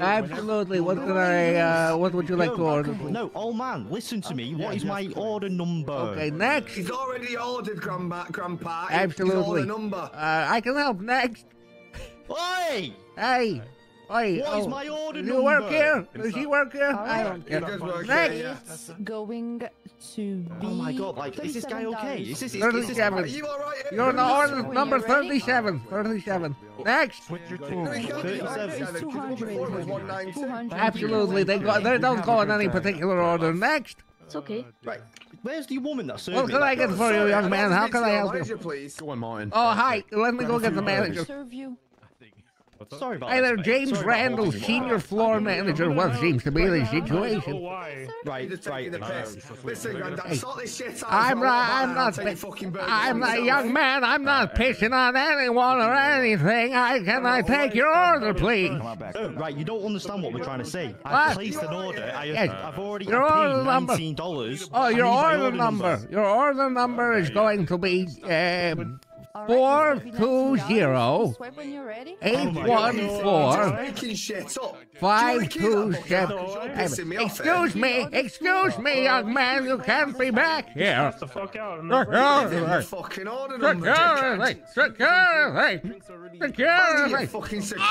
Absolutely. What can I? Uh, what would you like to order? please? No, old man, listen to me. What is my order number? Okay, next. He's already ordered, Grandma, Grandpa. Absolutely. His number. Uh, I can help. Next. Oi! Hey. Hey. What is oh, my order Does he work number? here? Does he work here? I don't He care. Next. here, yeah. Going to be. Oh my god, like, is this guy okay? Is this, is, is this Are 37. you alright? You're on the order number 37. 37. Next. Switch your No, tune. he can't be 37. 37, 'cause the one before was 190. 200. Absolutely. They go. They don't go in any particular order. Next. It's okay. Right, where's the woman that served What me? can I get for you, young man? How can I help you? please? Go on, Martin. Oh, hi. Let me go get the manager. Serve you. Sorry about Hi that. James Sorry about Randall, holding you. senior floor manager. What seems to be the situation? You're Right, just right. taking the piss. Listen, Grandad, sort this shit out. I'm for not. I'm of not. Take your fucking burgers I'm not, yourself. young man. I'm not pissing on anyone or anything. I can I take your order, please? Right, you don't understand what we're trying to say. I've placed an order. I, Yes. I've already Your I've order number. nineteen dollars. Oh, your order number. Your order number is going to be um, All right, four it's gonna be two nice and zero down. Swipe when you're ready. eight my one Just four making shit up. five Do you two wanna keep that seven. book? You're pissing me off, eh? Excuse me, excuse me, young man. You can't be back here. the fuck out. Give him the Security, fucking order number, dickhead. security, security, What are you security. fucking secure?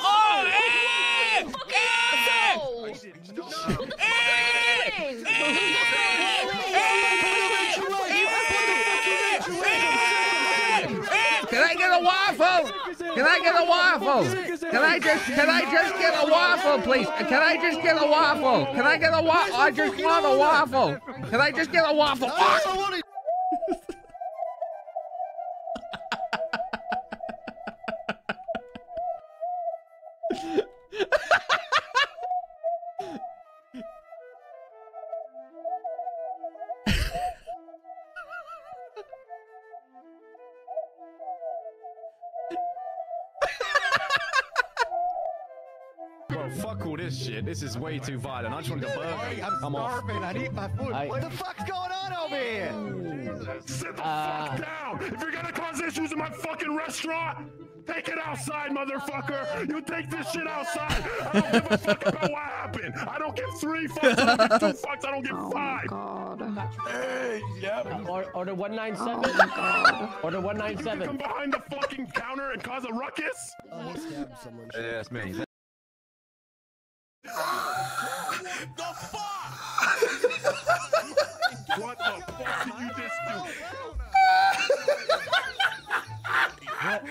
Oh, eh, Can I get a waffle? Can I get a waffle? Can I just can I just get a waffle, please? Can I just get a waffle? Can I get a waffle? I just want a waffle. Can I just get a waffle? Fuck all this shit. This is way too violent. I just want to go burger. I'm off. I need my food. I- What the fuck's going on over here? Sit the Uh, fuck down! If you're gonna cause issues in my fucking restaurant, take it outside, motherfucker! You take this shit outside! I don't give a fuck about what happened! I don't give three fucks, I don't give two fucks, I don't give five! Or, order 197. Order You 197. come behind the fucking counter and cause a ruckus? Yeah, that's me.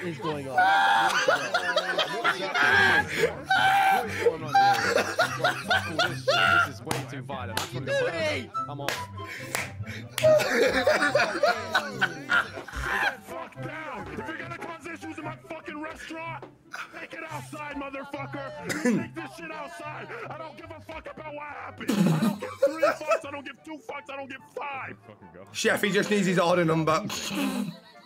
Is going on? What is going on here? Bro, fuck all this. This is way too violent. I just want to go burger. I'm off. Fuck down! If you're gonna cause issues in my fucking restaurant, take it outside, motherfucker! You take this shit outside! I don't give a fuck about what happened! I don't give three fucks, I don't give two fucks, I don't give five! Chef, he just needs his order number.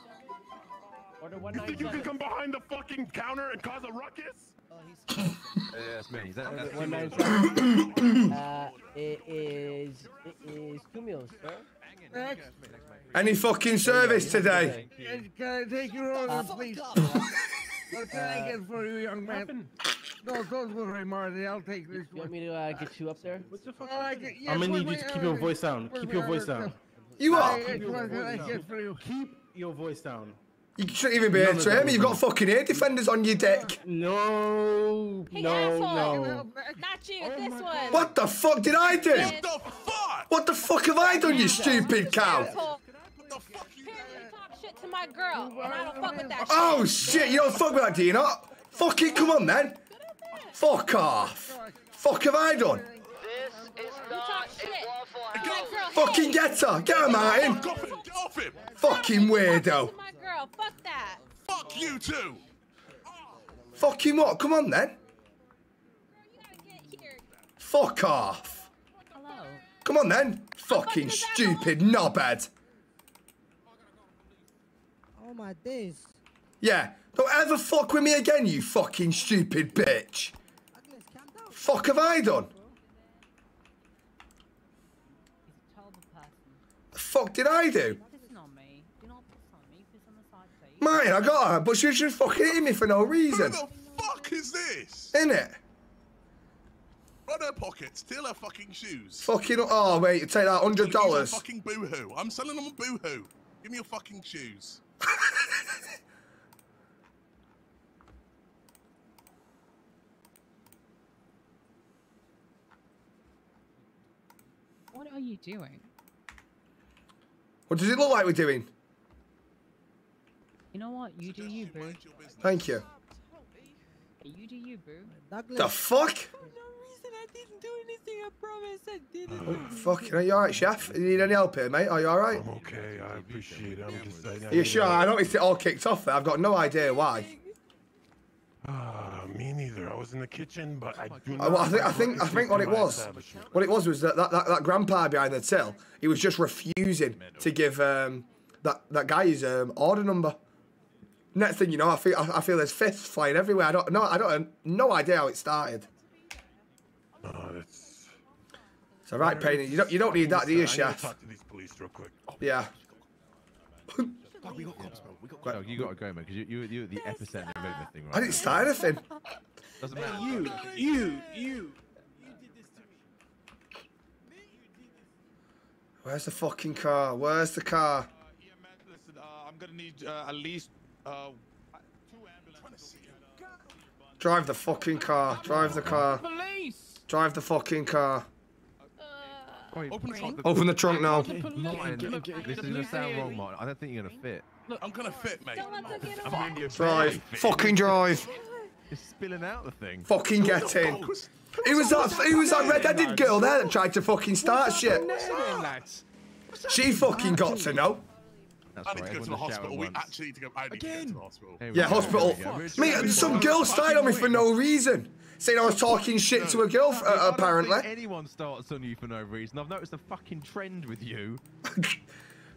Order You think you can come behind the fucking counter and cause a ruckus? Yeah, that's me. That, that's me. 197. Uh, it is. It is two meals, sir. Any fucking service today? Can can I take your order, please? What can I get for you, young man? No, don't worry, Marty. I'll take this You want me to uh, get you up there? Oh, I get- yes, I'm gonna need you to keep your voice down. Keep your voice down. You are? hey, What can I get for you? Keep your voice down. You shouldn't even be here to him. You've got fucking air defenders on your dick. No, Hey, no, asshole. no. Not you, this one. What the fuck did I do? Bitch. What the fuck have I done, you stupid cow? Asshole. Apparently you to my girl, and I don't fuck with that oh, shit. Oh shit, you don't fuck with that, do you not? Fuck it, come on then. Fuck off. Fuck have I done? You talk shit. My girl, Fucking hey, get her. Get her, Martin. Go get off him! Fucking weirdo. my girl, fuck that. Fuck you too! Fucking what? Come on then. You gotta get here. Fuck off. Hello. Come on then. Fucking stupid knobhead. Oh my days. Yeah, don't ever fuck with me again, you fucking stupid bitch. Agnes, calm down. Fuck have I done? The fuck did I do? Pissing on me. Do not piss on me. Piss on the side, please. Martin, I got her, but she was just fucking hitting me for no reason. Who the fuck is this? In it. Run her pockets, steal her fucking shoes. Fucking, oh, wait, take that $100. Use her Fucking boohoo. I'm selling them on boohoo. Give me your fucking shoes. What are you doing? What does it look like we're doing? You know what? You do you, boo. Thank you. You do you, boo. The fuck? I didn't do anything, I promise I didn't. Oh, fucking, are you alright, chef? You need any help here, mate? Are you alright? I'm okay. I appreciate it. I'm just saying. Are you sure? I noticed it all kicked off there. I've got no idea why. Ah, me neither. I was in the kitchen, but I do not. well, I think, I think, I what think what it was, what it was was that that, that, that grandpa behind the till, he was just refusing to give um, that that guy his um, order number. Next thing you know, I feel I, I feel there's fists flying everywhere. I don't know. I don't no idea how it started. Oh, that's. It's a right pain. You don't you don't need that, do you, I need to chef? talk to these police real quick. Yeah. we got cops, bro. We got No, you gotta go, man, because you, you, you're at the epicenter of everything, right? I didn't start anything. Doesn't matter. You, you, you. You. did this to me. Where's the fucking car? Where's the car? Listen, uh, I'm gonna need uh, at least uh, Drive the fucking car. Drive the car. Police! Drive the fucking car. Open the trunk. Open the trunk now. Martin, this is gonna sound wrong, Martin. I don't think you're gonna fit. I'm gonna fit, mate. I'm on your Drive. Fucking drive. It's spilling out the thing. Fucking get in. It was that it was that red-headed girl there that tried to fucking start shit. She fucking got to know. That's I need right, to go to the everyone hospital. We once. actually need to go. I need to go to the hospital. Here Yeah, go, hospital. here we go. Mate, some girl started on me for no reason, saying I was talking shit to a girl. I Uh, don't apparently. think anyone starts on you for no reason. I've noticed a fucking trend with you.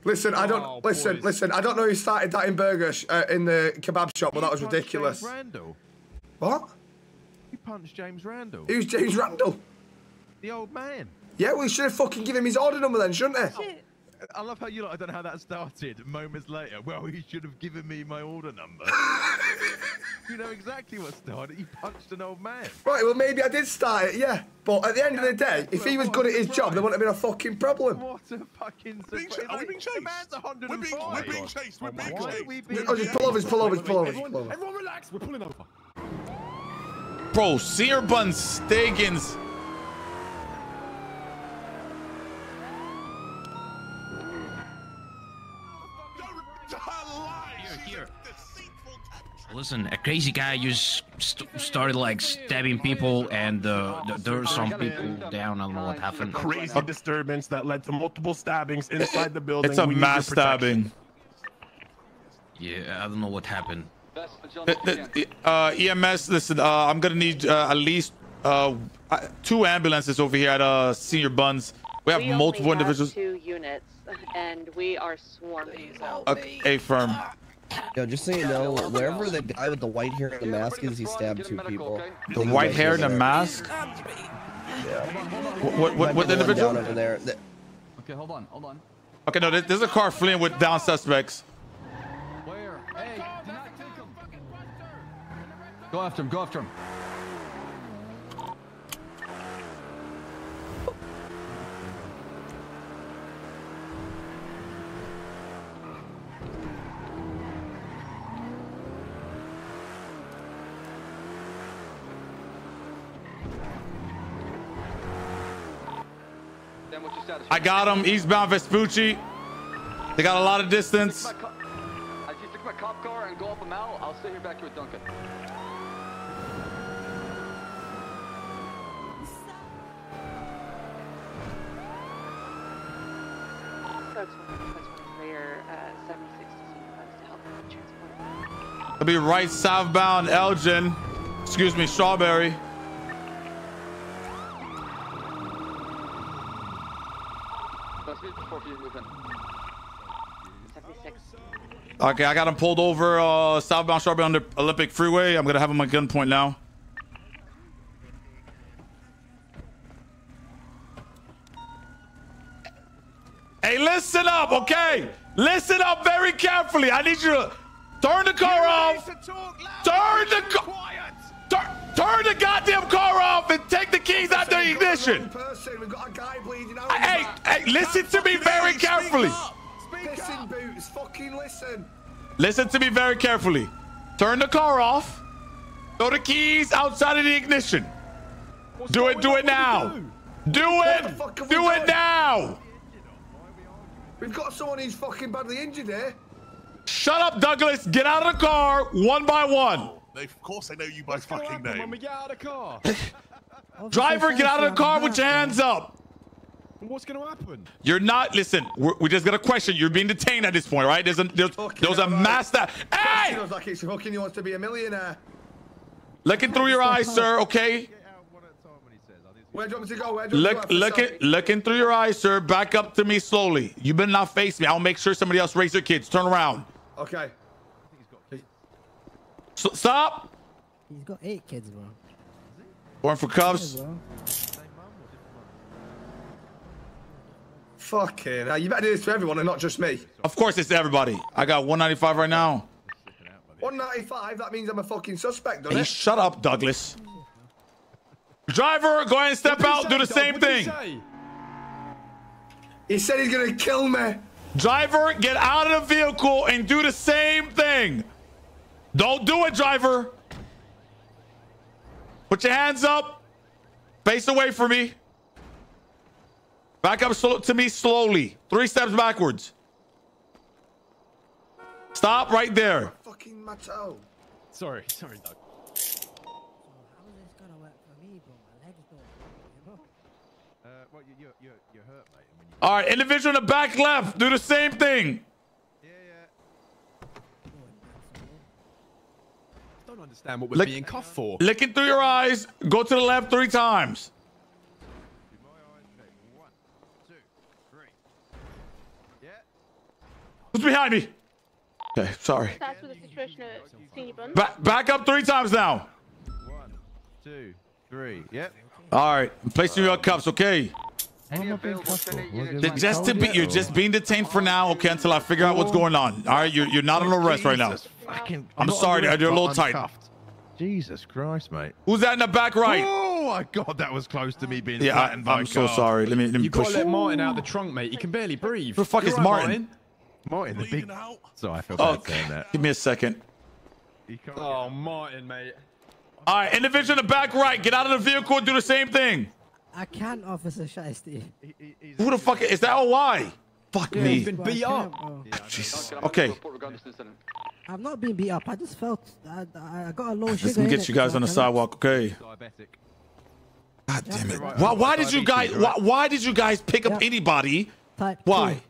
Listen, I Oh, don't listen. boys. Listen, I don't know who started that in burger sh- uh, in the kebab shop, but that was ridiculous. James Randall. What? You punched James Randall. Who's James Randall? The old man. Yeah, we should have fucking given him his order number then, shouldn't he? I love how you like, I don't know how that started. Moments later, well, he should have given me my order number. you know exactly what started. He punched an old man. Right, well maybe I did start it, yeah. But at the end of the day, if he was good at his job, there wouldn't have been a fucking problem. What a fucking Being surprise. are we being The chased? man's We're being, 105. we're being chased. We're being Why chased. we We're being Oh, just pull over, just pull over, just pull over, Everyone, everyone relax. We're pulling over. Bro, Sear Bun Steakins. Here, here. Listen, a crazy guy just st- started like stabbing people, and uh, th- there were some people down. I don't know what happened. Crazy disturbance that led to multiple stabbings inside the building. It's a We mass stabbing. Yeah, I don't know what happened. The- the- uh, EMS, listen, uh, I'm gonna need uh, at least uh, uh, two ambulances over here at uh, Senior Buns. We have we only multiple have individuals. two units, and we are swarming. So. Okay, A firm. Yo, just so you know, wherever the guy with the white hair and the mask is, he stabbed two people. The white hair and the mask. Yeah. What? What? What, what Might be the individual? down over there. Okay, hold on, hold on. Okay, no, there- there's a car fleeing with down suspects. Where? Hey, do not take him. Go after him, go after him. I got him eastbound Vespucci. They got a lot of distance. I just took my cop car and go up a mile. I'll stay here back here with Duncan. That's one. That's one for your uh, 76 to senior buns to help with transport. It'll be right southbound Elgin. Excuse me, Strawberry. Let's meet before you move in. 76. Okay, I got him pulled over uh, southbound Strawberry on the Olympic Freeway. I'm gonna have him at gunpoint now. Hey, listen up, okay? Listen up very carefully. I need you to Turn the car off. Turn the car. Turn, turn the goddamn car off and take the keys out the ignition. Person, we've got a guy bleeding out. Hey, hey, listen to me very carefully. Pissing boots, fucking listen. Listen to me very carefully. Turn the car off. Throw the keys outside of the ignition. do it, do it now. Do it. fuck Do it done? now. We've got someone who's fucking badly injured here. Shut up, Douglas. Get out of the car one by one. They, of course they know you by fucking When name. we get out of the car. Driver, get out of the car with your hands up. What's going to happen? You're not. Listen, we're, we just got a question. You're being detained at this point, right? There's a there's, there's a master. Hey, Feels like it's fucking he wants to be a millionaire. looking through your eyes, sir. Okay. Where do you want me to go? Where do you want Look, me to go? looking, looking through your eyes, sir. Back up to me slowly. You better not face me. I'll make sure somebody else raise their kids. Turn around. Okay. S- stop. He's got eight kids, bro. Going for cuffs. Fucking hell. You better do this to everyone and not just me. Of course, it's everybody. I got 195 right now. 195, that means I'm a fucking suspect, doesn't Hey, it? shut up, Douglas. Driver, go ahead and step out. Do the same thing. He said he's gonna kill me. Driver, get out of the vehicle and do the same thing. Don't do it, driver. Put your hands up. Face away from me. Back up slow to me slowly. Three steps backwards. Stop right there. Fucking my. Sorry, sorry, Doug. How is this gonna work for me, bro? My legs don't. You know? Uh, well, you, you're, you're, you're hurt, mate. I mean, you, All right, individual in the back left. Do the same thing. don't understand what we're Look- being cuffed for. Looking through your eyes. Go to the left three times. Who's behind me? Okay, sorry. That's with the situation at Senior Bun. Back, back up three times now. One, two, three. yep. All right, I'm placing you on cuffs, okay? Th- Just to be, you're just being detained for now, okay? Until I figure out what's oh, going on. All right, you're, you're not on arrest right now. Jesus fucking- I'm sorry, under you're a little tight. Jesus Christ, mate. Who's that in the back right? Oh my God, that was close to me being Yeah, I, flattened by I'm a so car. sorry. Let me let me You gotta push. let Martin out the trunk, mate. He can barely breathe. Who the fuck You're is right, Martin? Martin, the big. So I feel Oh, bad saying that. give me a second. Oh, Martin, mate. All right, individual in the back right, get out of the vehicle and do the same thing. I can't, Officer Shiesty. Who the fuck is that? OY? Fuck Yeah, me. he's been beat up. Jesus. Okay, I've not been beat up. I just felt I, I I got a low sugar. let's get you guys on the So I can- sidewalk, okay? God damn it. Why, why did you guys? Why, why did you guys pick up anybody? Type Why?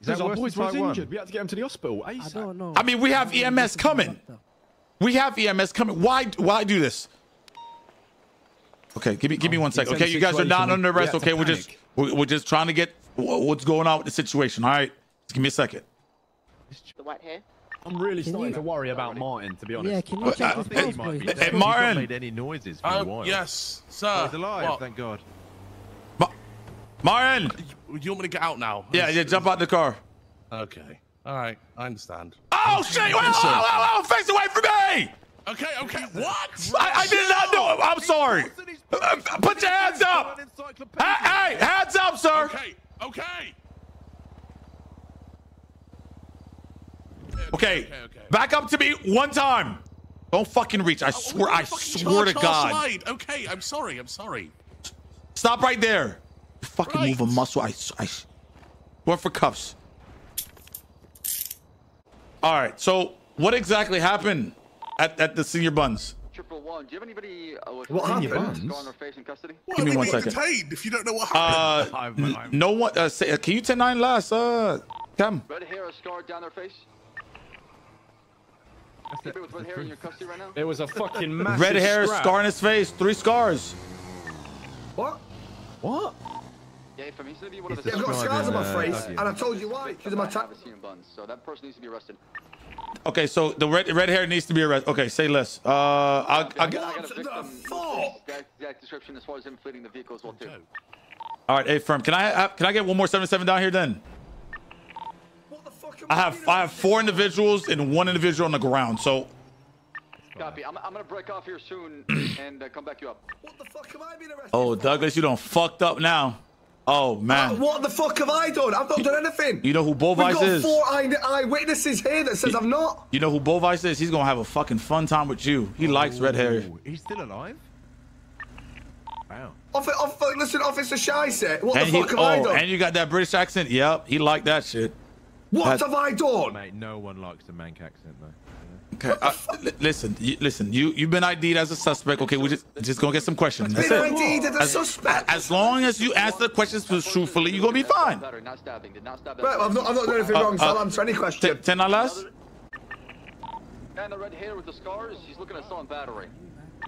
Because our boys was type one? injured. We had to get him to the hospital. ASAP. I don't know. I mean, we have EMS coming. We have EMS coming. Why? Why do this? Okay, give me give me oh, one second. Okay, you guys are not under arrest. Okay, we're just we're, we're just trying to get what's going on with the situation. All right, just give me a second. The white hair. I'm really Can starting you- to worry about Martin, to be honest. Yeah, can you check his pulse, please? Hey, hey, Martin. made any noises for Oh, a while. yes, sir. Oh, he's alive, What? thank God. Martin. You want me to get out now? Yeah, yeah. Jump out the car. Okay. All right. I understand. Oh shit! Whoa, whoa, whoa, whoa, face away from me! Okay. Okay. What? I, I did not know. I'm sorry. Uh, Put your hands up. Hey, hey, hands up, sir. Okay. Okay. Okay, back up to me one time. Don't fucking reach. I swear, I swear to God. slide. Okay. I'm sorry. I'm sorry. Stop right there. You fucking move a muscle. I, I. Going for cuffs. All right. So, what exactly happened at, at the senior buns? Triple one. Do you have anybody uh, What happened? scar on their face in? Give me Why one are we second. detained if you don't know what Uh, happened? n- no one. Uh, say, uh, can you 10 9 last? Uh, Cam. Red hair, a scar down their face. Anybody with red hair in your custody right now? There was a fucking massive Red hair, scrap. scar on his face, three scars. What? What? Yeah, if I'm he's gonna be one of the. Yeah, I've got scars on my face, and I told you why. Because Because of my I tap. have a seen buns, so that person needs to be arrested. Okay, so the red red hair needs to be arrested. Okay, say less. Uh, I'll, I I'll, got, I got a What the fuck? Exact, exact description as far as him fleeing the vehicle as well too. all right, hey firm, can I have, can I get one more seven seven down here then? What the fuck I have I have four individuals and one individual on the ground. So Copy. I'm, I'm gonna break off here soon and uh, come back you up. What the fuck am I being arrested? oh Douglas, you done fucked up now. Oh uh, man. What the fuck have I done? I've not done anything. You know who We've Bovice got is? four eye- eyewitnesses here that says I've not. You know who Bovice is? He's gonna have a fucking fun time with you. He oh, likes red hair. He's still alive? Wow. Officer, officer, listen, Officer Scheisse, what and the he, fuck have I oh, done? and you got that British accent. Yep, he liked that shit. What That- have I done? Mate, no one likes the Manc accent though. Okay, uh, listen, you, listen. You you've been ID'd as a suspect. Okay, we just just gonna get some questions. That's Been it. ID'd as a suspect. As long as you answer the questions truthfully, you're gonna be fine. Battery, not stabbing. Did not stab that. Right, I've not, I've not done anything Uh, wrong, so uh, I'll answer any question. Ten, ten or less. The red hair with the scars. He's looking at assault battery.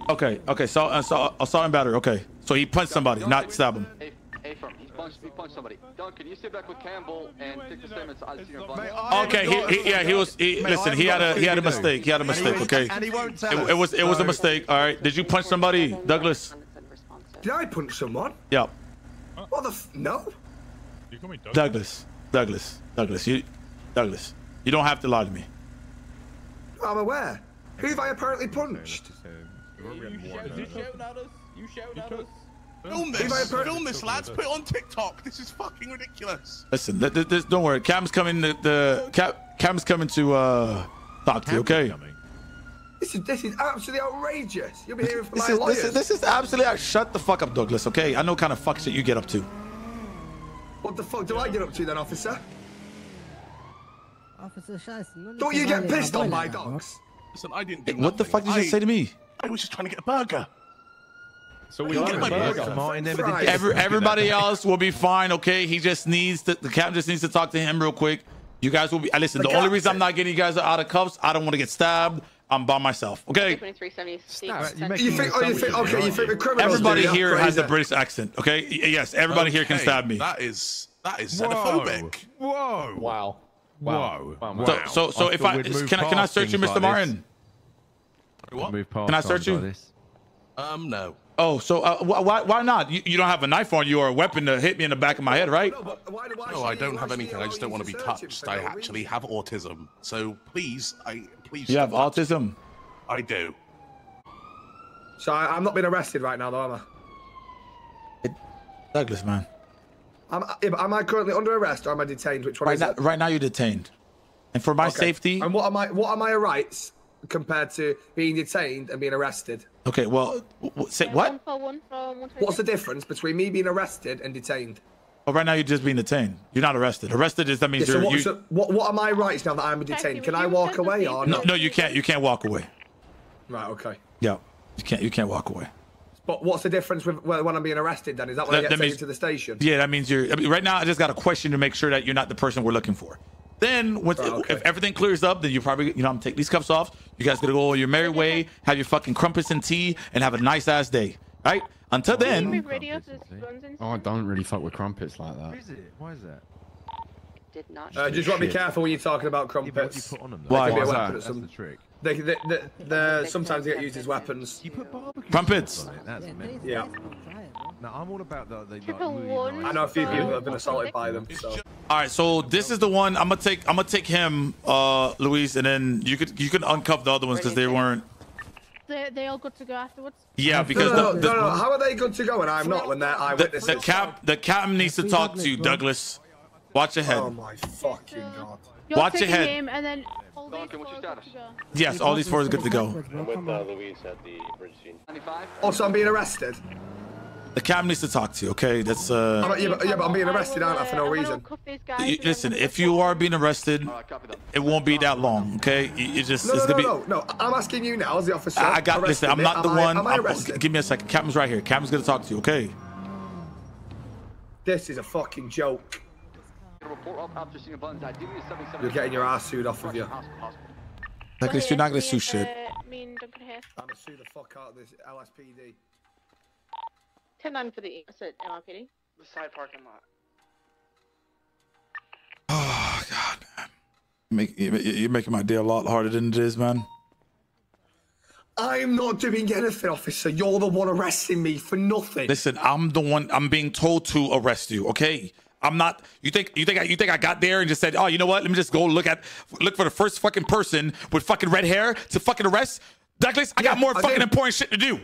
Okay, okay. So uh, so assault and battery. Okay, so he punched somebody, not stab him. A, a firm. He punched. He punched somebody. Duncan, you sit back with Campbell and take the statements. I see your. Okay, he, he, yeah, he was. He, Mate, listen, he had a he had a got a clue. mistake. He had a mistake. Okay. And he won't tell It, it was it was a mistake. All right. Did you punch somebody, Douglas? Did I punch someone? Yeah. What the f- no? Douglas. Douglas. Douglas. You. Douglas. You don't have to lie to me. I'm aware. Who have I apparently punched? Film this, film this, lads. Put it on TikTok. This is fucking ridiculous. Listen, th- th- th- don't worry. Cam's coming. To, the Cam, Cam's coming to uh talk to you. Okay. This is this is absolutely outrageous. You'll be hearing from This my is, lawyers. this is this is absolutely. Shut the fuck up, Douglas. Okay. I know kind of fuck shit you get up to. What the fuck do I get up to then, officer? Officer Scheisse, no need Don't you get violate my pissed on boy by like that, bro. dogs? Listen, I didn't do What the fuck did you just I- say to me? I was just trying to get a burger. So we get my burger. Martin never did Every, everybody else will be fine. Okay. He just needs to. The captain just needs to talk to him real quick. You guys will be. I listen. The The only reason I'm not getting you guys out of cuffs, I don't want to get stabbed. I'm by myself. Okay. 2370. You think? Oh, you think? Okay, you think the criminals? Everybody do, yeah? here has a British accent. Okay. Yes. Everybody here can stab me. That is that is xenophobic. Whoa. Wow. Whoa. Wow. So, so, so if I can, I can I search you, Mr. like Martin? What? Can I search you? this. Um, no. Oh, so uh, wh- why why not? You, you don't have a knife on you or a weapon to hit me in the back of my head, right? No, why, why No, I don't have anything. I just don't want to be allow you search him touched. I actually have autism. So please, I please. You have stop that. autism. I do. So I, I'm not being arrested right now, though, am I? Douglas, man. Am, am I currently under arrest or am I detained? Which one Right is now, it? right now you're detained, and for my Okay. safety. And what are my what are my rights compared to being detained and being arrested? Okay, well, w- w- say what? What's the difference between me being arrested and detained? Oh, right now you're just being detained. You're not arrested. Arrested is that Yeah, means so you're. what, you, so what, what are my rights now that I'm detained? Can I walk away or no, no, you can't. You can't walk away. Right, okay. Yeah, you can't. You can't walk away. But what's the difference with when when I'm being arrested then? Is that when I get that taken means- to the station? Yeah, that means you're. I mean, right now, I just got a question to make sure that you're not the person we're looking for. Then, once Oh, okay. if everything clears up, then you probably, you know, I'm gonna take these cuffs off. You guys gotta go your merry way, have your fucking crumpets and tea, and have a nice ass day. Right? Until then, Oh, I don't really fuck with crumpets like that. What is it? Why is that? Did not. Uh, just want to be careful when you're talking about Yeah, but what do crumpets. you put them? Why? They can be a Why's weapon that? at That's some- the trick. They, they, they, they, sometimes they get used as weapons. You put Crumpets. sauce on. That's Yeah, mental. taste, Yeah. taste, bro. Try it, bro. No, I'm all about the, the like, really nice I know a few people have been assaulted by them. So all right. So this is the one I'm gonna take. I'm gonna take him, uh, Luis, and then you could you can uncuff the other ones because they weren't. They they all got to go afterwards. Yeah, because no, no, the, the, no, no. How are they good to go and I'm not when they're the, eyewitnesses? the cap the captain needs to talk to you, Douglas. Watch your head. Oh my fucking god. You're Watch your taking head. him and then all these Duncan, what's your four are good status? to go. Yes, all these four is good to go. I'm with uh, Louise at the bridge scene. Also, I'm being arrested. The captain needs to talk to you. Okay, that's uh. I'm, yeah, but, yeah, but I'm being arrested, aren't I, for no I'm gonna reason? cuff these guys You, listen, if you are being arrested, All right, copy that. it won't be that long. Okay, it it just No, it's gonna no, be. no, no. I'm asking you now, as the officer. I I got listen. I'm not the Am I- one. Am I I'm- give me a second. Captain's right here. Captain's gonna talk to you. Okay. This is a fucking joke. Get a report up after Senior Buns. Ideally, a 77. You're getting your ass sued off of you. Hospital, hospital. Douglas, you're not gonna sue shit. and, Me and Duncan here. I'm gonna sue the fuck out of this LSPD. 10 9 for the exit MRPD. The side parking lot. Oh God, man. Make, you- you're making my day a lot harder than it is, man. I'm not doing anything, officer. You're the one arresting me for nothing. Listen, I'm the one. I'm being told to arrest you. Okay. I'm not. You think you think I, you think I got there and just said, oh, you know what? Let me just go look at look for the first fucking person with fucking red hair to fucking arrest. Douglas, I got Yeah, more I fucking did. important shit to do.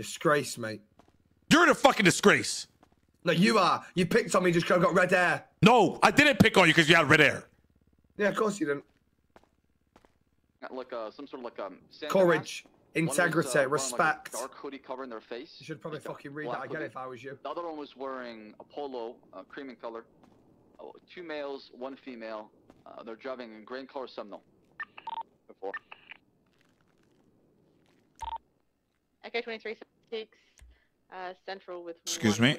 Disgrace, mate. You're the fucking disgrace. No, you are. You picked on me just 'cause I've got red hair. No, I didn't pick on you because you had red hair. Yeah, of course you didn't. Like uh, some sort of like um. Courage, mask. One was, uh, integrity, like, a respect. dark hoodie covering their face. You should probably Just a fucking read that again if I was you. The other one was wearing a polo, uh, cream in color. Oh, two males, one female. Uh, they're driving a green color Seminole. Before. Echo 2376, uh, Central with Excuse me.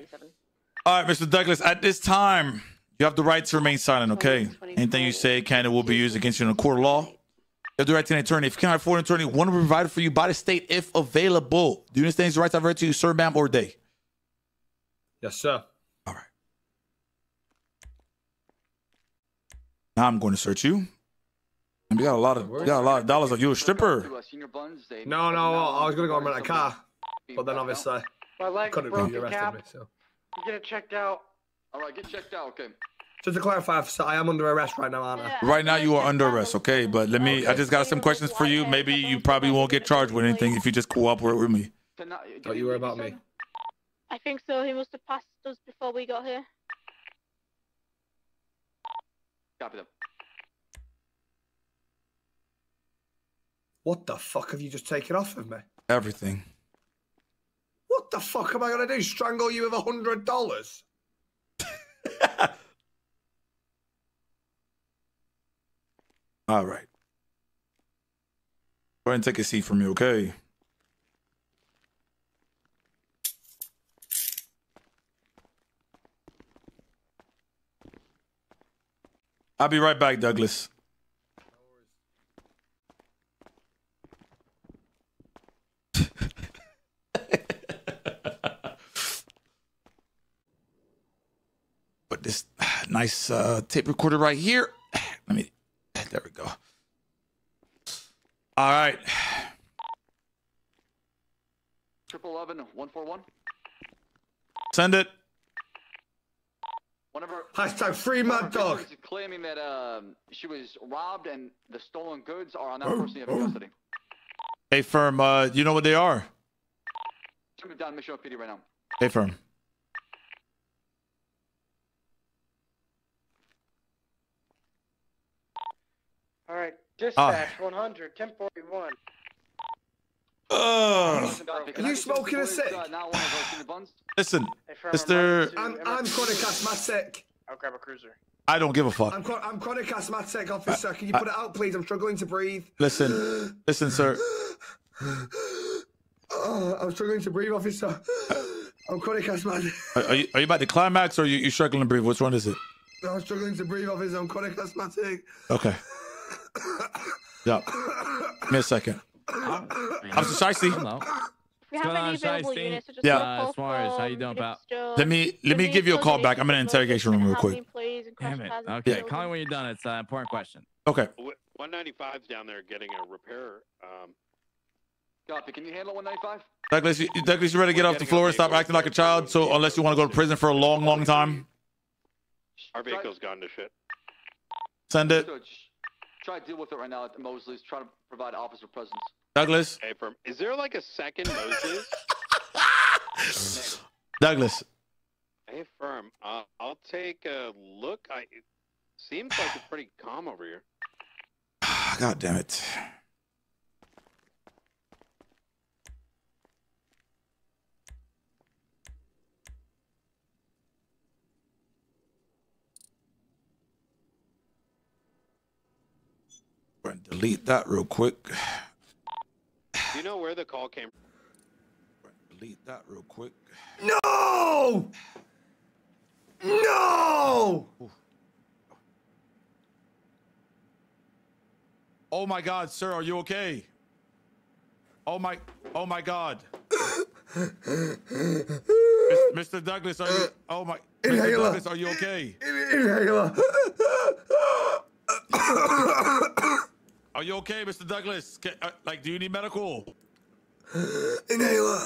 All right, Mr. Douglas. At this time, you have the right to remain silent. Okay. Anything you say can and will be used against you in a court of law. You have the right to an attorney. If you cannot afford an attorney, one will be provided for you by the state if available. Do you understand these rights I've read to you, sir, ma'am, or they? Yes, sir. All right. Now I'm going to search you. And we got a lot of we got a lot of dollars. Are you a stripper? To, senior buns, they No, no, I was gonna go and rent a car, but then obviously My leg's couldn't be broken, arrested Cap. me. So. You get it checked out. All right, get checked out. Okay. Just to clarify, officer, I am under arrest right now, aren't Right now you are under arrest, okay? But let me I just got some questions for you. Maybe you probably won't get charged with anything if you just cooperate with me. Don't you worry about me. I think so. He must have passed us before we got here. Copy them. What the fuck have you just taken off of me? Everything. What the fuck am I gonna do? Strangle you with a hundred dollars? All right. Go ahead and take a seat from me, okay? I'll be right back, Douglas. Put this nice uh, tape recorder right here. Let me. There we go. All right. Triple eleven one four one. Send it. One of our Hashtag free one mad dog. claiming that um she was robbed and the stolen goods are on that person in custody. Hey, firm. Uh, you know what they are? Shoot it down Mission PD right now. Hey, firm. All right, Ah. dispatch 100, 1041. Ugh. Are you smoking a cig? Uh, now one of our senior buns. Listen, Mister. I'm, I'm chronic asthmatic. I'll grab a cruiser. I don't give a fuck. I'm, I'm chronic asthmatic, officer. Can you put it out, please? I'm struggling to breathe. Listen, listen, sir. Oh, I'm struggling to breathe, officer. I'm chronic asthmatic. Are, are you are you about to climax or are you, you struggling to breathe? Which one is it? I'm struggling to breathe, officer. I'm chronic asthmatic. Okay. Yeah. Give me a second. Officer Shicey. If you have any available units, so just Yeah. call Uh, Suarez, how you doing, pal? Let me let me give you a call back. I'm in an interrogation room real quick. Damn it. Okay, call me when you're done. It's an important question. Okay. 195's down there getting a repair. Um, Copy. Can you handle 195? Douglas, you, Douglas, you ready to get off the floor and stop acting like a child? So unless you want to go to prison for a long, long time, our vehicle's gone to shit. send it. So just try to deal with it right now at Mosley's. Try to provide officer presence. Douglas, Hey, firm. Is there like a second Moses? Douglas. hey, firm. Uh, I'll take a look. I it seems like it's pretty calm over here. God damn it. Delete that real quick. Do you know where the call came? Delete that real quick. No! No! Oh my God, sir, are you okay? Oh my, oh my God. Mr. Douglas, are you? Oh my, Mr. Inhaler. Douglas, are you okay? Inhaler. Are you okay, Mr. Douglas? Ca- uh, like, do you need medical? Inhaler.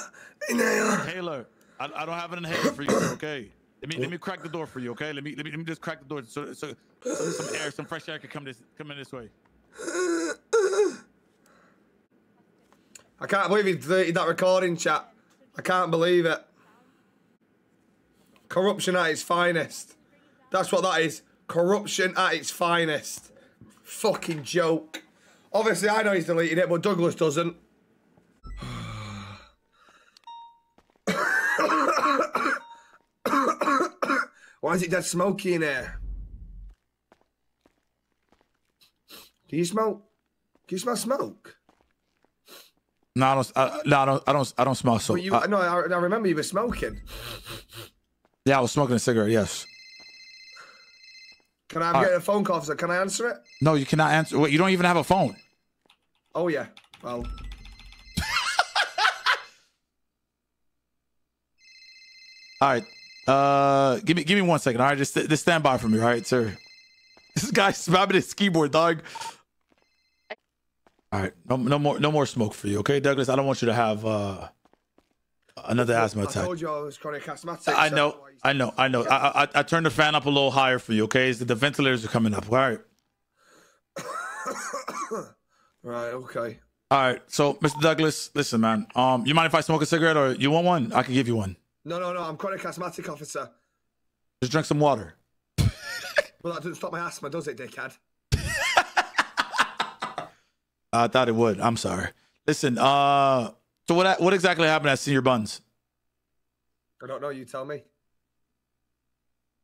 Inhaler. Taylor. I, I don't have an inhaler for you, okay? Let me let me crack the door for you, okay? Let me let me, let me just crack the door so, so, so some air, some fresh air can come this come in this way. I can't believe he deleted that recording chat. I can't believe it. Corruption at its finest. That's what that is. Corruption at its finest. Fucking joke. Obviously, I know he's deleted it, but Douglas doesn't. Why is it dead smoky in here? Do you smoke? Do you smell smoke? No, I don't. I, no, I don't. I don't. I don't smell smoke. You, I- no, I, I remember you were smoking. yeah, I was smoking a cigarette. Yes. Can I get a phone call? So can I answer it? No, you cannot answer. Wait, you don't even have a phone. Oh yeah. Well, All right. Uh, give me give me one second. All right, just just stand by for me, all right, sir. This guy's spamming his keyboard, dog. All right, no no more no more smoke for you, okay, Douglas. I don't want you to have uh another asthma I attack. told you I was chronic asthmatic. I so- know, I know, I know. I, I I turned the fan up a little higher for you, okay? The ventilators are coming up. All right, Right. Okay. all right. So, Mr. Douglas, listen, man. Um, you mind if I smoke a cigarette, or you want one? I can give you one. No, no, no. I'm chronic asthmatic officer. Just drink some water. Well, that doesn't stop my asthma, does it, dickhead? I thought it would. I'm sorry. Listen, uh, so what what exactly happened at Senior Buns? I don't know. You tell me.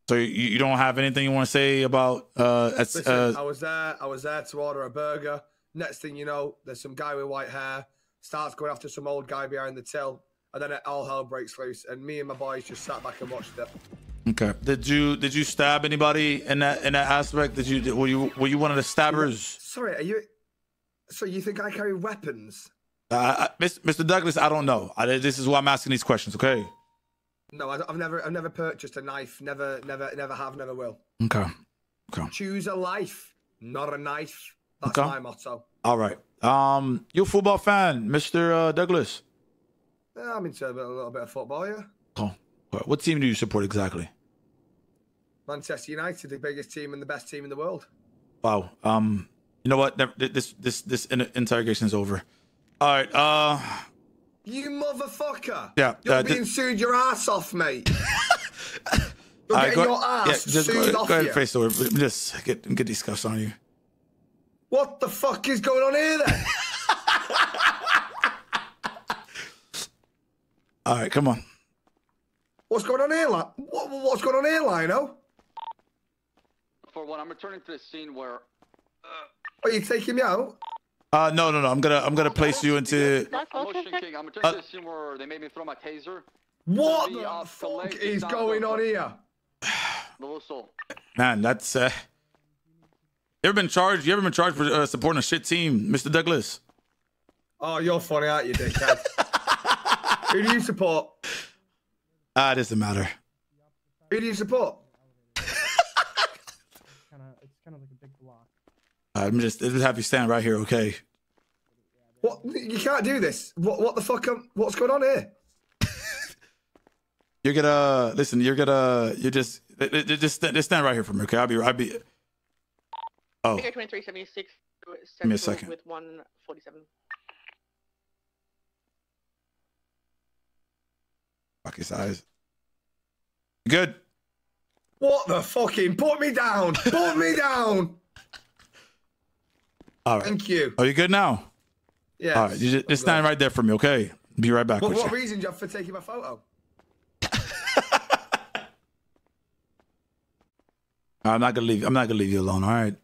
So you, you don't have anything you want to say about uh, at, Listen, uh I was there. I was there to order a burger. Next thing you know, there's some guy with white hair starts going after some old guy behind the till, and then it, all hell breaks loose. And me and my boys just sat back and watched it. okay? Did you did you stab anybody in that in that aspect? Did you were you were you one of the stabbers? Sorry, are you? So you think I carry weapons? Uh, I- Mr. Douglas, I don't know. I, this is why I'm asking these questions. Okay. No, I, have never, I've never purchased a knife. Never, never, never have, never will. Okay. Okay. Choose a life, not a knife. That's Okay. my motto. All right. Um, you a football fan, Mr. Uh, Douglas? Yeah, I'm into a, bit, a little bit of football. Yeah, Oh, what- what team do you support exactly? Manchester United, the biggest team and the best team in the world. Wow. Um, you know what? Never, this this this interrogation is over. All right. Uh, You motherfucker! Yeah, You're uh, being di- sued your ass off, mate. You're right, getting go- your ass yeah, just sued go, off go ahead you. and face the word. Just get get these cuffs on you. What the fuck is going on here then? All right, come on. What's going on here, like? What, what's going on here, Lino? For one, I'm returning to the scene where Are you taking me out? Uh, no, no, no. I'm gonna I'm gonna place you into. Motion King. I'm returning Uh, to the scene where they made me throw my taser. What the the fuck is going on here? The whistle. Man, that's uh. You ever been charged? You ever been charged for uh, supporting a shit team, Mr. Douglas? Oh, you're funny, aren't you, dickhead? Who do you support? Ah, it doesn't matter. Who do you support? Uh, I'm just, I'm just have you stand right here, okay? What? You can't do this. What? What the fuck? Am, what's going on here? You're gonna listen. You're gonna. You're just, uh, uh, just, stand- just stand right here for me, okay? I'll be, I'll be. Oh, Figure 2376. Give me a second. With 147. fuck his eyes. Good. What the fucking? Put me down. Put me down. All right. Thank you. Are you good now? Yeah. All right. You just, just stand right there for me, okay? Be right back What, with what you. reason do you have for taking my photo? I'm not gonna leave. I'm not gonna leave you alone. All right.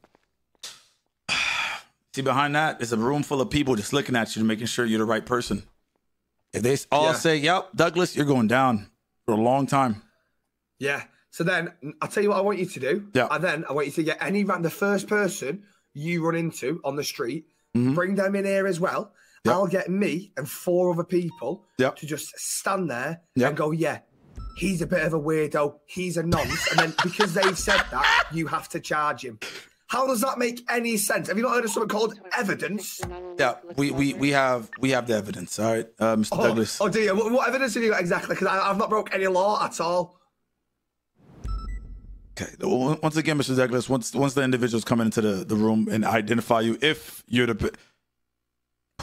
See behind that is a room full of people just looking at you, and making sure you're the right person. If they all Yeah. say, "Yep, Douglas, you're going down for a long time," Yeah. So then I'll tell you what I want you to do. Yeah. And then I want you to get any ran the first person you run into on the street, Mm-hmm. bring them in here as well. I'll get me and four other people Yep. to just stand there Yep. and go, yeah, he's a bit of a weirdo, he's a nonce. and then because they've said that, you have to charge him. How does that make any sense? Have you not heard of something called evidence? Yeah, we, we, we have we have the evidence. All right, uh, Mr. Oh, Douglas. oh dear. What, what evidence have you got exactly? Because I've not broke any law at all. Okay. Once again, Mr. Douglas, once once the individuals come into the, the room and identify you, if you're the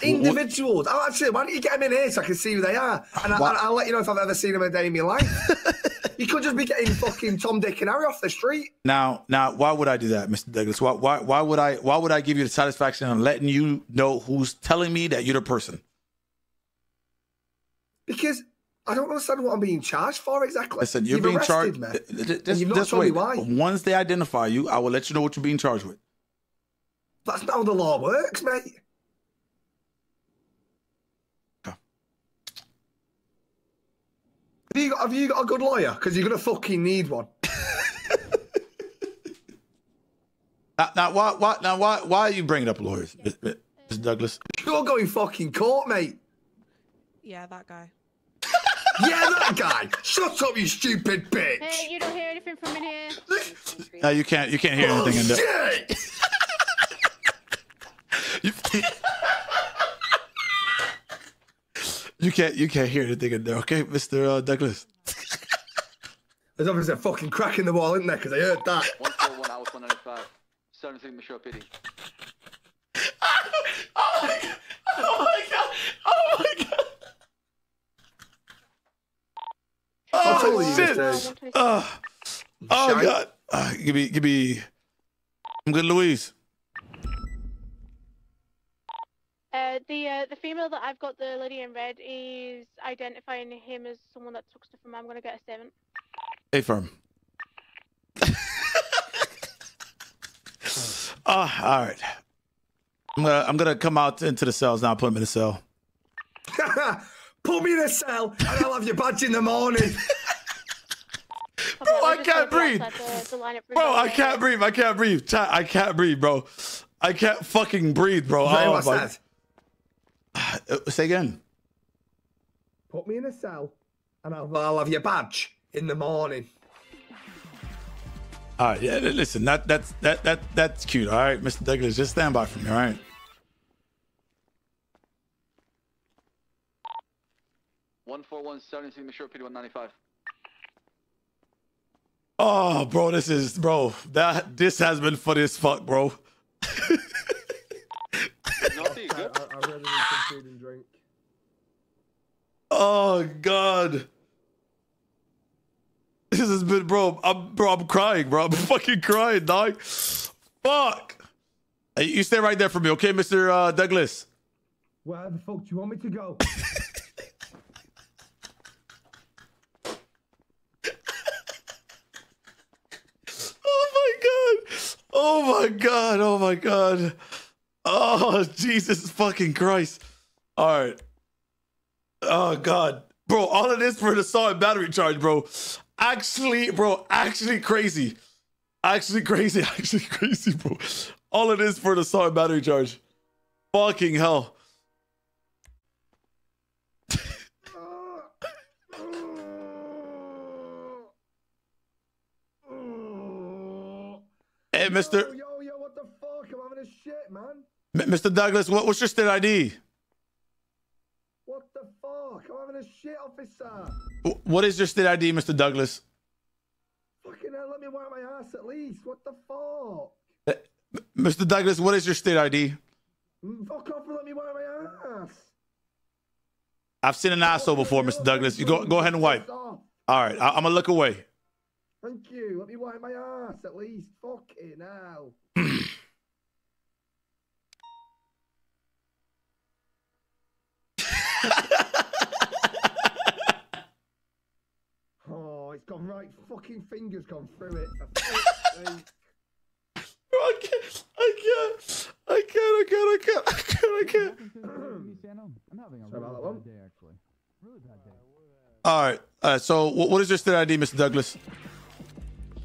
Individuals. Oh, actually, why don't you get them in here so I can see who they are? And I, I'll let you know if I've ever seen them a day in my life. you could just be getting fucking Tom, Dick, and Harry off the street. now now why would I do that, Mr. Douglas? Why why why would I why would I give you the satisfaction of letting you know who's telling me that you're the person? Because I don't understand what I'm being charged for exactly. Listen, you're You've being charged. me. th- th- and This, you've not this way, me why. once they identify you, I will let you know what you're being charged with. That's not how the law works, mate. You, got, have you got a good lawyer? Because you're going to fucking need one. Now, now why why now why why are you bringing up lawyers, Mr. Douglas? You're going fucking court, mate. Yeah, that guy. yeah, that guy. Shut up, you stupid bitch. Hey, you don't hear anything from in here? No, you can't you can't hear Oh, anything in there. Oh, shit! You can't you can't hear anything in there, okay, Mr. Uh, Douglas? There's obviously a fucking crack in the wall, isn't there? Because I heard that. 141 Alice 195. 17 Michelle Pity. Oh my god! Oh my god! Oh my god! I'll Oh shit! this. Oh, oh god! Uh, give me give me. I'm good, Louise. Uh, the uh, the female that I've got, the lady in red, is identifying him as someone that took stuff from. I'm gonna get a seven. A firm. Ah, all right. I'm gonna I'm gonna come out into the cells now. Put him in a cell. Put me in a cell and I'll have your badge in the morning. Bro, I can't breathe. The, the Bro, I can't breathe. I can't breathe. I can't breathe, bro. I can't fucking breathe, bro. Hey, Oh, what's my- that? Uh, Say again. Put me in a cell and I'll, I'll have your badge in the morning. All right, yeah. Listen, that that's that that that's cute. All right, Mr. Douglas, just stand by for me. All right. One four one seventeen Michelle Pity 195. Oh, bro, this is bro. That this has been funny as fuck, bro. Good. I, I really need some food and drink. Oh God. This has been, bro. I'm, bro. I'm crying, bro. I'm fucking crying, dog. Fuck. Hey, you stay right there for me, okay, Mr. Uh, Douglas? Where the fuck do you want me to go? Oh my god. Oh my god. Oh my god. Oh Jesus fucking Christ. All right. Oh god. Bro, all of this for the solid battery charge, bro. Actually, bro, actually crazy. Actually crazy. Actually crazy, bro. All of this for the solid battery charge. Fucking hell. Hey, Mr. Yo, yo, what the fuck? I'm having a shit, man. Mr. Douglas, what, what's your state ID? What the fuck? I'm having a shit, officer. What is your state ID, Mr. Douglas? Fucking hell, let me wipe my ass at least. What the fuck? Mr. Douglas, what is your state ID? Mm, Fuck off and let me wipe my ass. I've seen an asshole before, Mr. Douglas. You go go ahead and wipe. All right, I, I'm gonna look away. Thank you. Let me wipe my ass at least. Fucking hell. oh, it's gone right. Fucking fingers gone through it. For. Bro, I can't, I can't, I can't, I can't, I can't, I can't, I can't. I'm having a Sorry about that really one. bad day, actually. Really bad day. All right, uh, so what, what is your state ID, Mr. Douglas?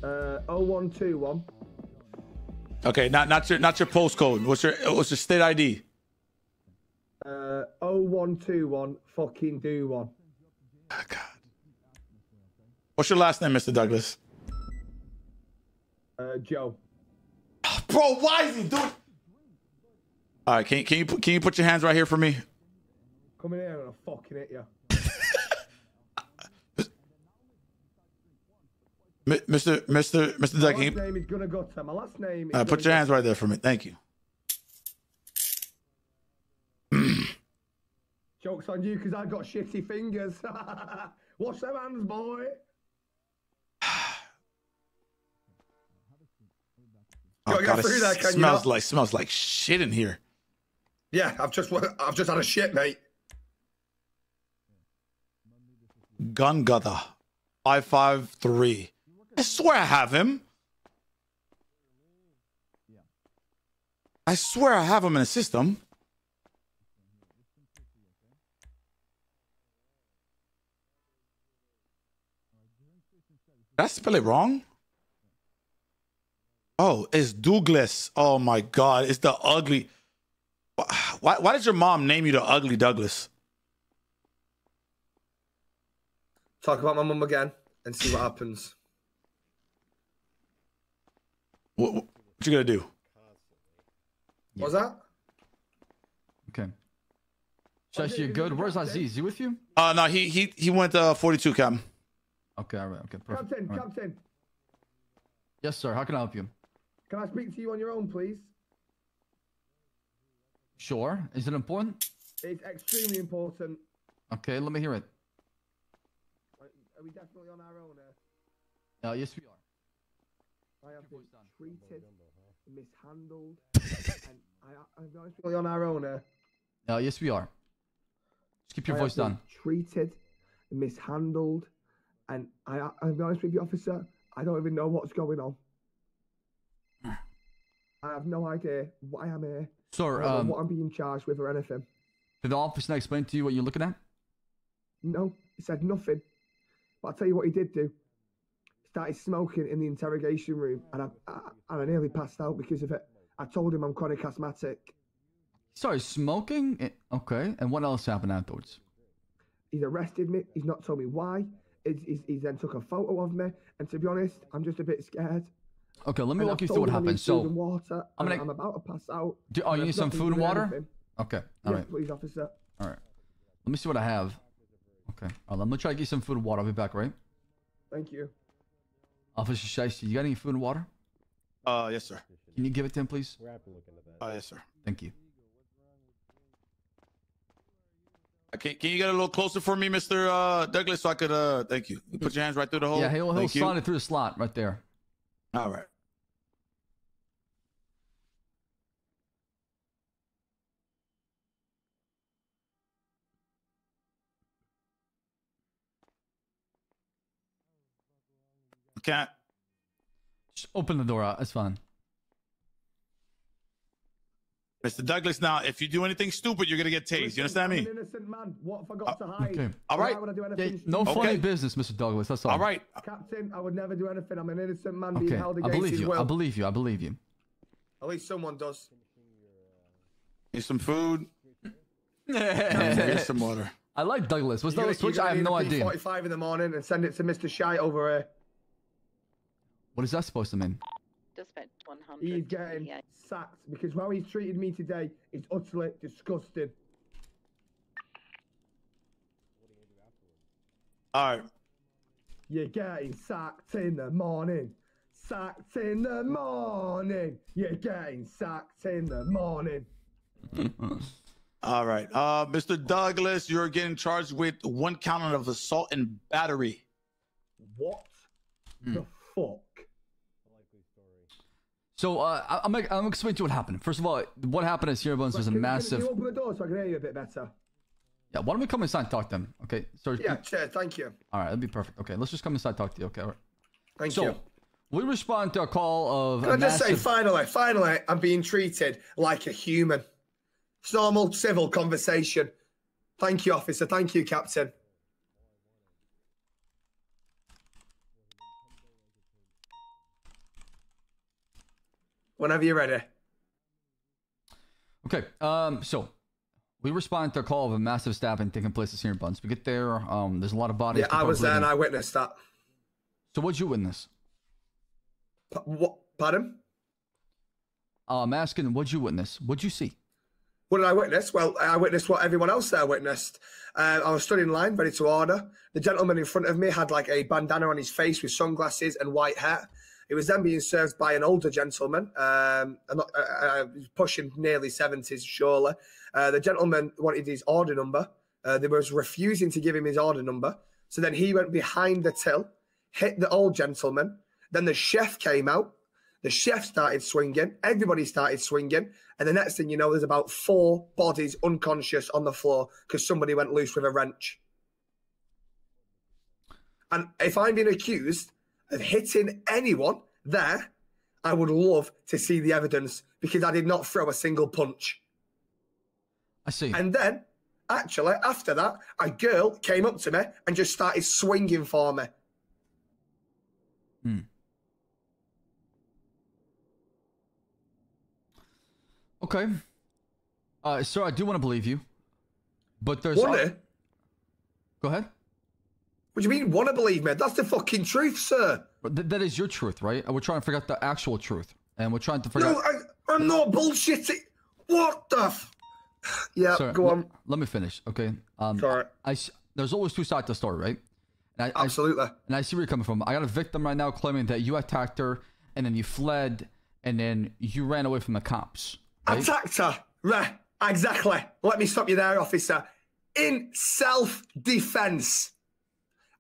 Uh, 0121 Okay, not not your not your postcode. What's your what's your state ID? Uh, 0121 fucking do one. God What's your last name, Mr. Douglas? Uh, Joe. Bro, why is he doing? All right, can, can you put- can you put your hands right here for me? Come in here and I'll fucking hit you. M- Mr. Mr. Mr. My last name is Gunagotta. My last name is. uh, put your hands right there for me? Thank you. Joke's on you because I've got shitty fingers. Wash them hands, boy. Oh God, through that, can smells like smells like shit in here. Yeah, I've just I've just had a shit, mate. Gun Gutha, five five three. I swear I have him. I swear I have him in the system. Did I spell it wrong? Oh, it's Douglas. Oh my God, it's the ugly. Why, why did your mom name you the ugly Douglas? Talk about my mum again and see what happens. What, what you gonna do? What's that? Okay. Shashi, you good? Where's Aziz? You with you? Uh no, he he he went uh 42 cam. Okay, all right, okay, perfect. Captain, right. Captain, Yes, sir. How can I help you? can I speak to you on your own, please? Sure. Is it important? It's extremely important. Okay, let me hear it. Are we definitely on our own here? Uh, yes, we are. I have been treated, mishandled, and I, I'm with on our own here. Uh, yes, we are. Just keep your I voice down. Treated, mishandled, and I, I'll be honest with you, officer. I don't even know what's going on. I have no idea why I'm here. Sir, I don't know um, what I'm being charged with or anything. Did the officer explain to you what you're looking at? No, he said nothing. But I'll tell you what he did do. He Started smoking in the interrogation room, and I, I and I nearly passed out because of it. I told him I'm chronic asthmatic. Sorry, smoking? Eh, Okay, and what else happened afterwards? He's arrested me. He's not told me why. He's, he's, he then took a photo of me, and to be honest, I'm just a bit scared. Okay, let me And walk I've you through what him happened. So, and water. I'm, gonna- I'm about to pass out. do, oh, you need some food and water? anything. Okay, Yes, alright. please, officer. Alright. Let me see what I have. Okay, alright, I'm gonna try to get you some food and water. I'll be back, right? Thank you. Officer Shiesty, you got any food and water? Uh yes, sir. Can you give it to him, please? Oh yes, sir. Thank you. Okay, can you get a little closer for me, Mr. Uh, Douglas, so I could uh thank you. Put your hands right through the hole. yeah, he'll, he'll slide it through the slot right there. All right. Can't. Just open the door out. That's fine. Mr. Douglas, now, if you do anything stupid, you're gonna get tased. You understand I'm me? an innocent man. What have I got uh, to hide? Okay. All Why right. would I do Yeah, no stupid? funny business, Mr. Douglas. That's all. All right. Captain, I would never do anything. I'm an innocent man being Okay, held I against believe his you. will. I believe you. I believe you. At least someone does. Need some food. Here's some water. I like Douglas. Was You're that gonna- switch? you're I have no idea. P45 in the morning and send it to Mr. Shite over here. What is that supposed to mean? Dispatch 100. He's getting yeah. sacked because how he's treated me today is utterly disgusting. All right. You're getting sacked in the morning. Sacked in the morning. You're getting sacked in the morning. All right. Uh, Mr. Douglas, you're getting charged with one count of assault and battery. What Hmm. the fuck? So uh, I'm, I'm gonna explain to you what happened. First of all, what happened is here once was a massive. you open the door so I can hear you a bit better? Yeah, why don't we come inside and talk to them? Okay, so Yeah, chair, thank you. all right, that'd be perfect. Okay, let's just come inside and talk to you. Okay, all right. Thank so, you. we respond to a call of Can I just say, finally, finally, I'm being treated like a human. It's normal civil conversation. Thank you, officer. Thank you, captain. Whenever you're ready. Okay, um, so we respond to a call of a massive stabbing taking place here in Buns. We get there. Um, there's a lot of bodies. Yeah, I was there and. I witnessed that. So what'd you witness? P- what? Pardon? Uh, I'm asking, what'd you witness? What'd you see? What did I witness? Well, I witnessed what everyone else there witnessed. Uh, I was stood in line, ready to order. The gentleman in front of me had like a bandana on his face with sunglasses and white hair. It was then being served by an older gentleman, um, not, uh, pushing nearly 70s, surely. Uh, the gentleman wanted his order number. Uh, they was refusing to give him his order number. So then he went behind the till, hit the old gentleman. Then the chef came out. The chef started swinging. Everybody started swinging. And the next thing you know, there's about four bodies unconscious on the floor because somebody went loose with a wrench. And if I'm being accused of hitting anyone there, I would love to see the evidence because I did not throw a single punch. I see. And then, actually, after that, a girl came up to me and just started swinging for me. Hmm. Okay. Uh, sir, I do want to believe you, but there's. Wanna? Go ahead. What do you mean, want to believe me? That's the fucking truth, sir. But th- that is your truth, right? And we're trying to figure out the actual truth, and we're trying to figure No, out. I, I'm not bullshitting. What the? F- yeah, Sir, go l- on. Let me finish, okay? Um, Sorry. I s- there's always two sides to the story, right? And I, Absolutely. I, and I see where you're coming from. I got a victim right now claiming that you attacked her, and then you fled, and then you ran away from the cops. Right? Attacked her. Right, exactly. Let me stop you there, officer. In self defense.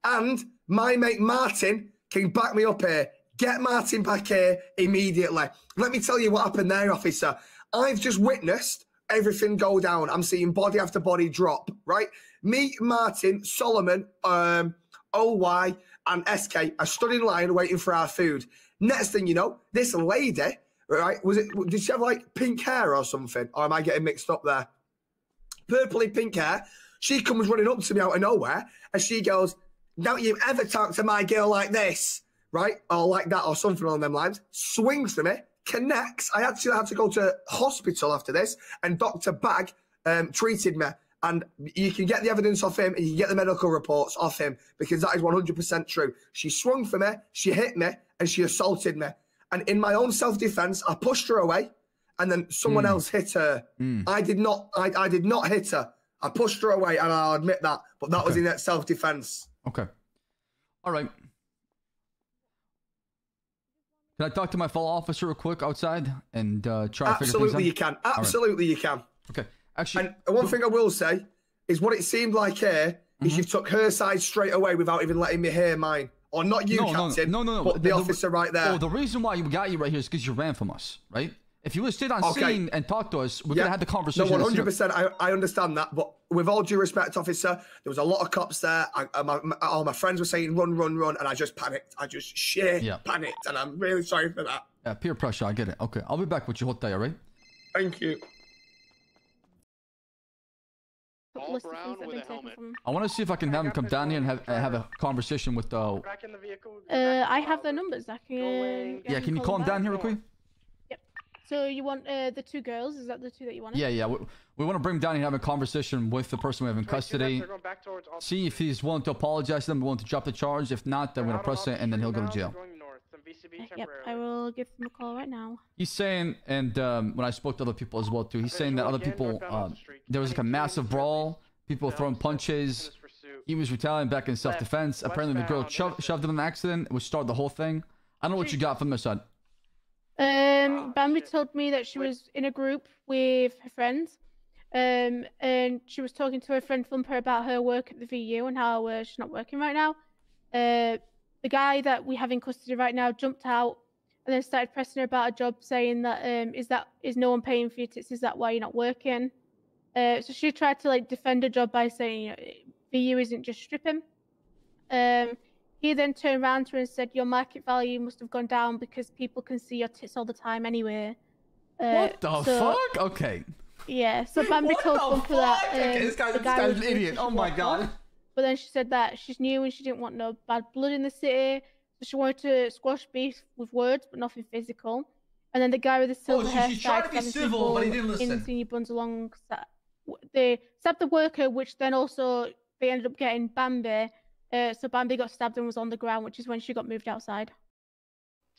And my mate Martin can back me up here. Get Martin back here immediately. Let me tell you what happened there, officer. I've just witnessed everything go down. I'm seeing body after body drop, right? Me, Martin, Solomon, um, OY, and SK are stood in line waiting for our food. Next thing you know, this lady, right? Was it? Did she have like pink hair or something? Or am I getting mixed up there? Purpley pink hair. She comes running up to me out of nowhere, and she goes, "Don't you ever talk to my girl like this, right? Or like that, or something along them lines." Swings for me, connects. I actually had to go to hospital after this, and Doctor Bag um, treated me. And you can get the evidence off him, and you can get the medical reports off him because that is 100% true. She swung for me, she hit me, and she assaulted me. And in my own self-defense, I pushed her away, and then someone Hmm. else hit her. I did not. I, I did not hit her. I pushed her away, and I'll admit that. But that was in that self-defense. Okay. All right. Can I talk to my fellow officer real quick outside and uh, try to figure Absolutely, you can. All right. Absolutely, you can. Okay. Actually, and one thing I will say is what it seemed like here is Mm-hmm. you took her side straight away without even letting me hear mine, or not you, no, no, Captain. no, no, no. but the, officer right there. Oh, the reason why you got you right here is because you ran from us, right? If you would have stayed on Okay. scene and talked to us, we could have had the conversation. No, in one a hundred secret- percent. I I understand that, but with all due respect, officer, there was a lot of cops there. I, I- my, my, all my friends were saying run, run, run, and I just panicked. I just shit Yeah. panicked, and I'm really sorry for that. Yeah, peer pressure. I get it. Okay, I'll be back with you. Hold tight, all right? Thank you. List of things that have been taken from- I want to see if I can have him come down here and have have a conversation with uh Uh, I have their numbers. I can. Yeah, can you call him down here real quick? So you want uh, the two girls? Is that the two that you wanted? Yeah, yeah. We, we want to bring him down and have a conversation with the person we have in custody. See if he's willing to apologize to them, willing to drop the charge. If not, then we're gonna press it and then he'll go to jail. Yep, I will give him a call right now. He's saying, and um, when I spoke to other people as well too, he's saying that other people, um, there was like a massive brawl, people throwing punches. He was retaliating back in self-defense. Apparently, the girl shoved, shoved him in an accident, which started the whole thing. I don't know what you got from this side. Um, Bambi told me that she was in a group with her friends, um, and she was talking to her friend Thumper about her work at the VU and how uh, she's not working right now. Uh, the guy that we have in custody right now jumped out and then started pressing her about a job, saying that um, is that is no one paying for your tits? Is that why you're not working? Uh, so she tried to like defend her job by saying, you know, VU isn't just stripping. Um, he then turned around to her and said, "Your market value must have gone down because people can see your tits all the time anyway." Uh, What the so- fuck? Okay. Yeah, so Bambi What told the Thumper that um, Okay, this guy- the this guy guy's an idiot. Oh my God. off. But then she said that she's new and she didn't want no bad blood in the city, so she wanted to squash beef with words but nothing physical. And then the guy with the silver Oh, she- hair she tried to be civil, but he didn't in listen. senior buns along. They stabbed the worker, which then also they ended up getting Bambi. Uh, so Bambi got stabbed and was on the ground, which is when she got moved outside.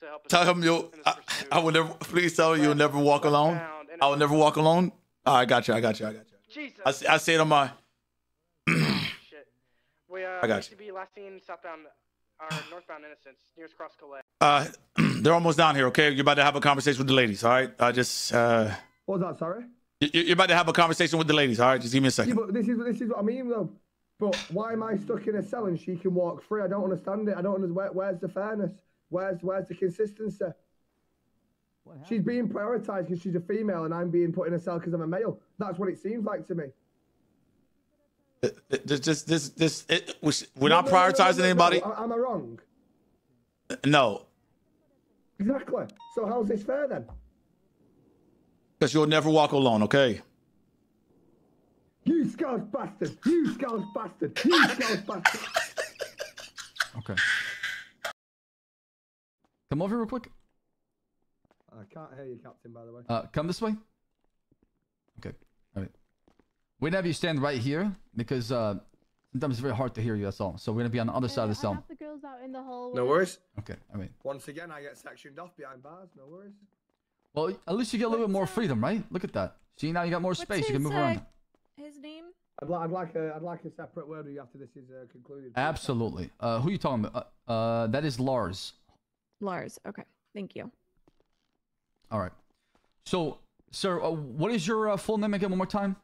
to help Tell him you'll. I, I will never. Please tell him you'll never walk alone. I will never walk alone. All right, I got you. I got you. I got you. Jesus. I, s- I say it on my. Shit. We, uh, I got used to be last seen southbound, or northbound Innocence, nearest cross Calais. Uh, they're almost down here. Okay, you're about to have a conversation with the ladies. All right. I just. Uh, What was that? Sorry. you- you're about to have a conversation with the ladies. All right. Just give me a Yeah, second. but this is this is what I mean though. But why am I stuck in a cell and she can walk free? I don't understand it. I don't understand where, where's the fairness. Where's where's the consistency? She's being prioritised because she's a female, and I'm being put in a cell because I'm a male. That's what it seems like to me. This, this, this, this. It, we- we're not No, no, no, no, prioritizing no, no. anybody. Am am I wrong? No, Exactly. So how's this fair then? because you'll never walk alone. Okay. You scouse bastard! You scouse bastard! You scouse bastard! Okay. Come over here real quick. I can't hear you, Captain. By the way. Uh, come this way. Okay. All right. We're gonna have you stand right here because uh, sometimes it's very hard to hear you. That's all. So we're gonna be on the other side of the cell. have the girls out in the hallway. No worries. Okay. All right. Once again, I get sectioned off behind bars. No worries. Well, at least you get a little bit more freedom, right? Look at that. See now you got more space. You can move around. His name? I'd, li- I'd like a I'd like a separate word with you after this is uh, concluded. Absolutely. Uh, who you talking about? Uh, uh, that is Lars. Lars. Okay. Thank you. All right. So, sir, uh, what is your uh, full name again? One more time.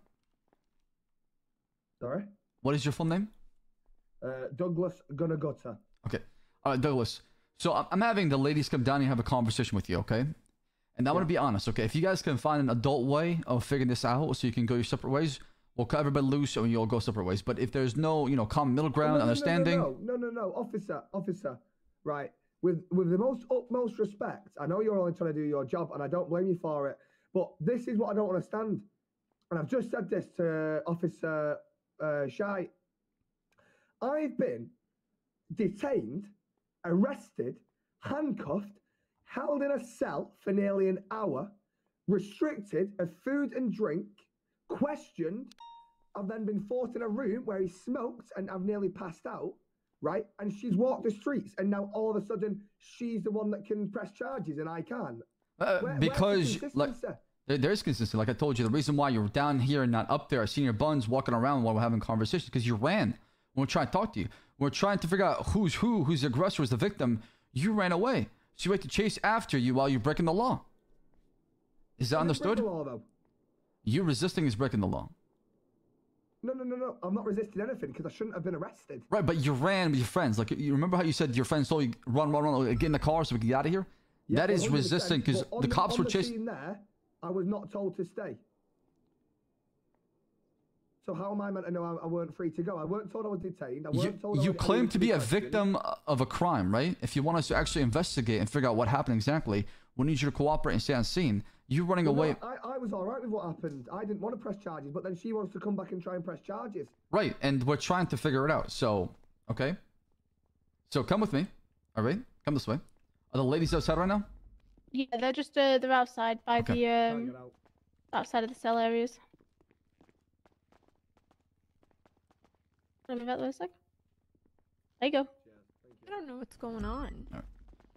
Sorry. What is your full name? Uh, Douglas Gunnagutta. Okay. All right, Douglas. So I'm- I'm having the ladies come down and have a conversation with you, okay? And I'm gonna be honest, okay? If you guys can find an adult way of figuring this out, so you can go your separate ways, we'll cut everybody loose and you'll go separate ways. But if there's no, you know, common middle ground, No, no, no, understanding, No, no, no, no, no, officer, officer. Right. With with the most utmost respect, I know you're only trying to do your job, and I don't blame you for it. But this is what I don't understand, and I've just said this to Officer uh, Shy. I've been detained, arrested, handcuffed, held in a cell for nearly an hour, restricted of food and drink, questioned. I've then been forced in a room where he smoked and I've nearly passed out, right? And she's walked the streets, and now all of a sudden she's the one that can press charges and I can't. uh, Where- where's the because like there, there is consistency. Like I told you, the reason why you're down here and not up there, I seen your buns walking around while we're having conversations because you ran. When we're trying to talk to you, we're trying to figure out who's who, who's the aggressor, who's the victim. You ran away, so we had to chase after you while you're breaking the law. Is that I didn't break understood? law. You resisting is breaking the law. No, no, no, no. I'm not resisting anything because I shouldn't have been arrested. Right, but you ran with your friends. Like you remember how you said your friends told you run, run, run, get in the car so we can get out of here. Yeah, that is resisting because on the cops were the chasing. there, I was not told to stay. So how am I meant to know I, I weren't free to go? I weren't told I was detained. I You, weren't told I you was- claim to be a victim of a crime, right? If you want us to actually investigate and figure out what happened exactly, we need you to cooperate and stay on scene. You running Well, no, away, I, I was all right with what happened. I didn't want to press charges, but then she wants to come back and try and press charges. right? And we're trying to figure it out. So, okay. So come with me. All right, come this way. Are the ladies outside right now? Yeah, they're just uh, they're outside by Okay. the um outside of the cell areas. Let me move out the a sec. There you go. I don't know what's going on.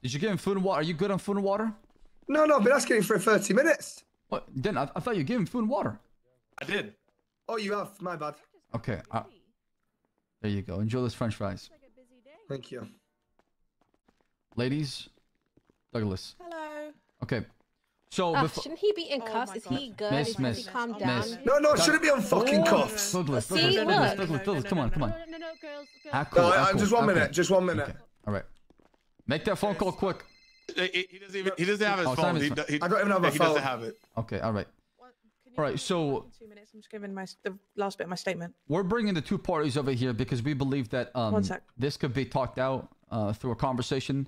Did you give him food and water? Are you good on food and water? No, no, I've been asking him for 30 minutes. What? Then I, I thought you gave him food and water. I did. Oh, you have. My bad. Okay. Uh, there you go. Enjoy those French fries, Thank you. ladies. Douglas. Hello. Okay. So Oh, before. shouldn't he be in cuffs? Is he good? Miss, Is he miss, calm miss. down? No, no, Doug- shouldn't be on fucking cuffs. Douglas, See, Douglas, Douglas, look. Douglas, Douglas, come on, come on. No, no, girls, girls. Ah, No, ah, uh, cool. just one Okay. minute. Just one minute. All right. Make that phone call quick. He, he doesn't even. He doesn't have his Oh, phone. He, phone. do- he, I don't even have a he phone. doesn't have it. Okay, all right. All right, so Two minutes. I'm just giving my the last bit of my statement. we're bringing the two parties over here because we believe that um, One sec. this could be talked out uh, through a conversation.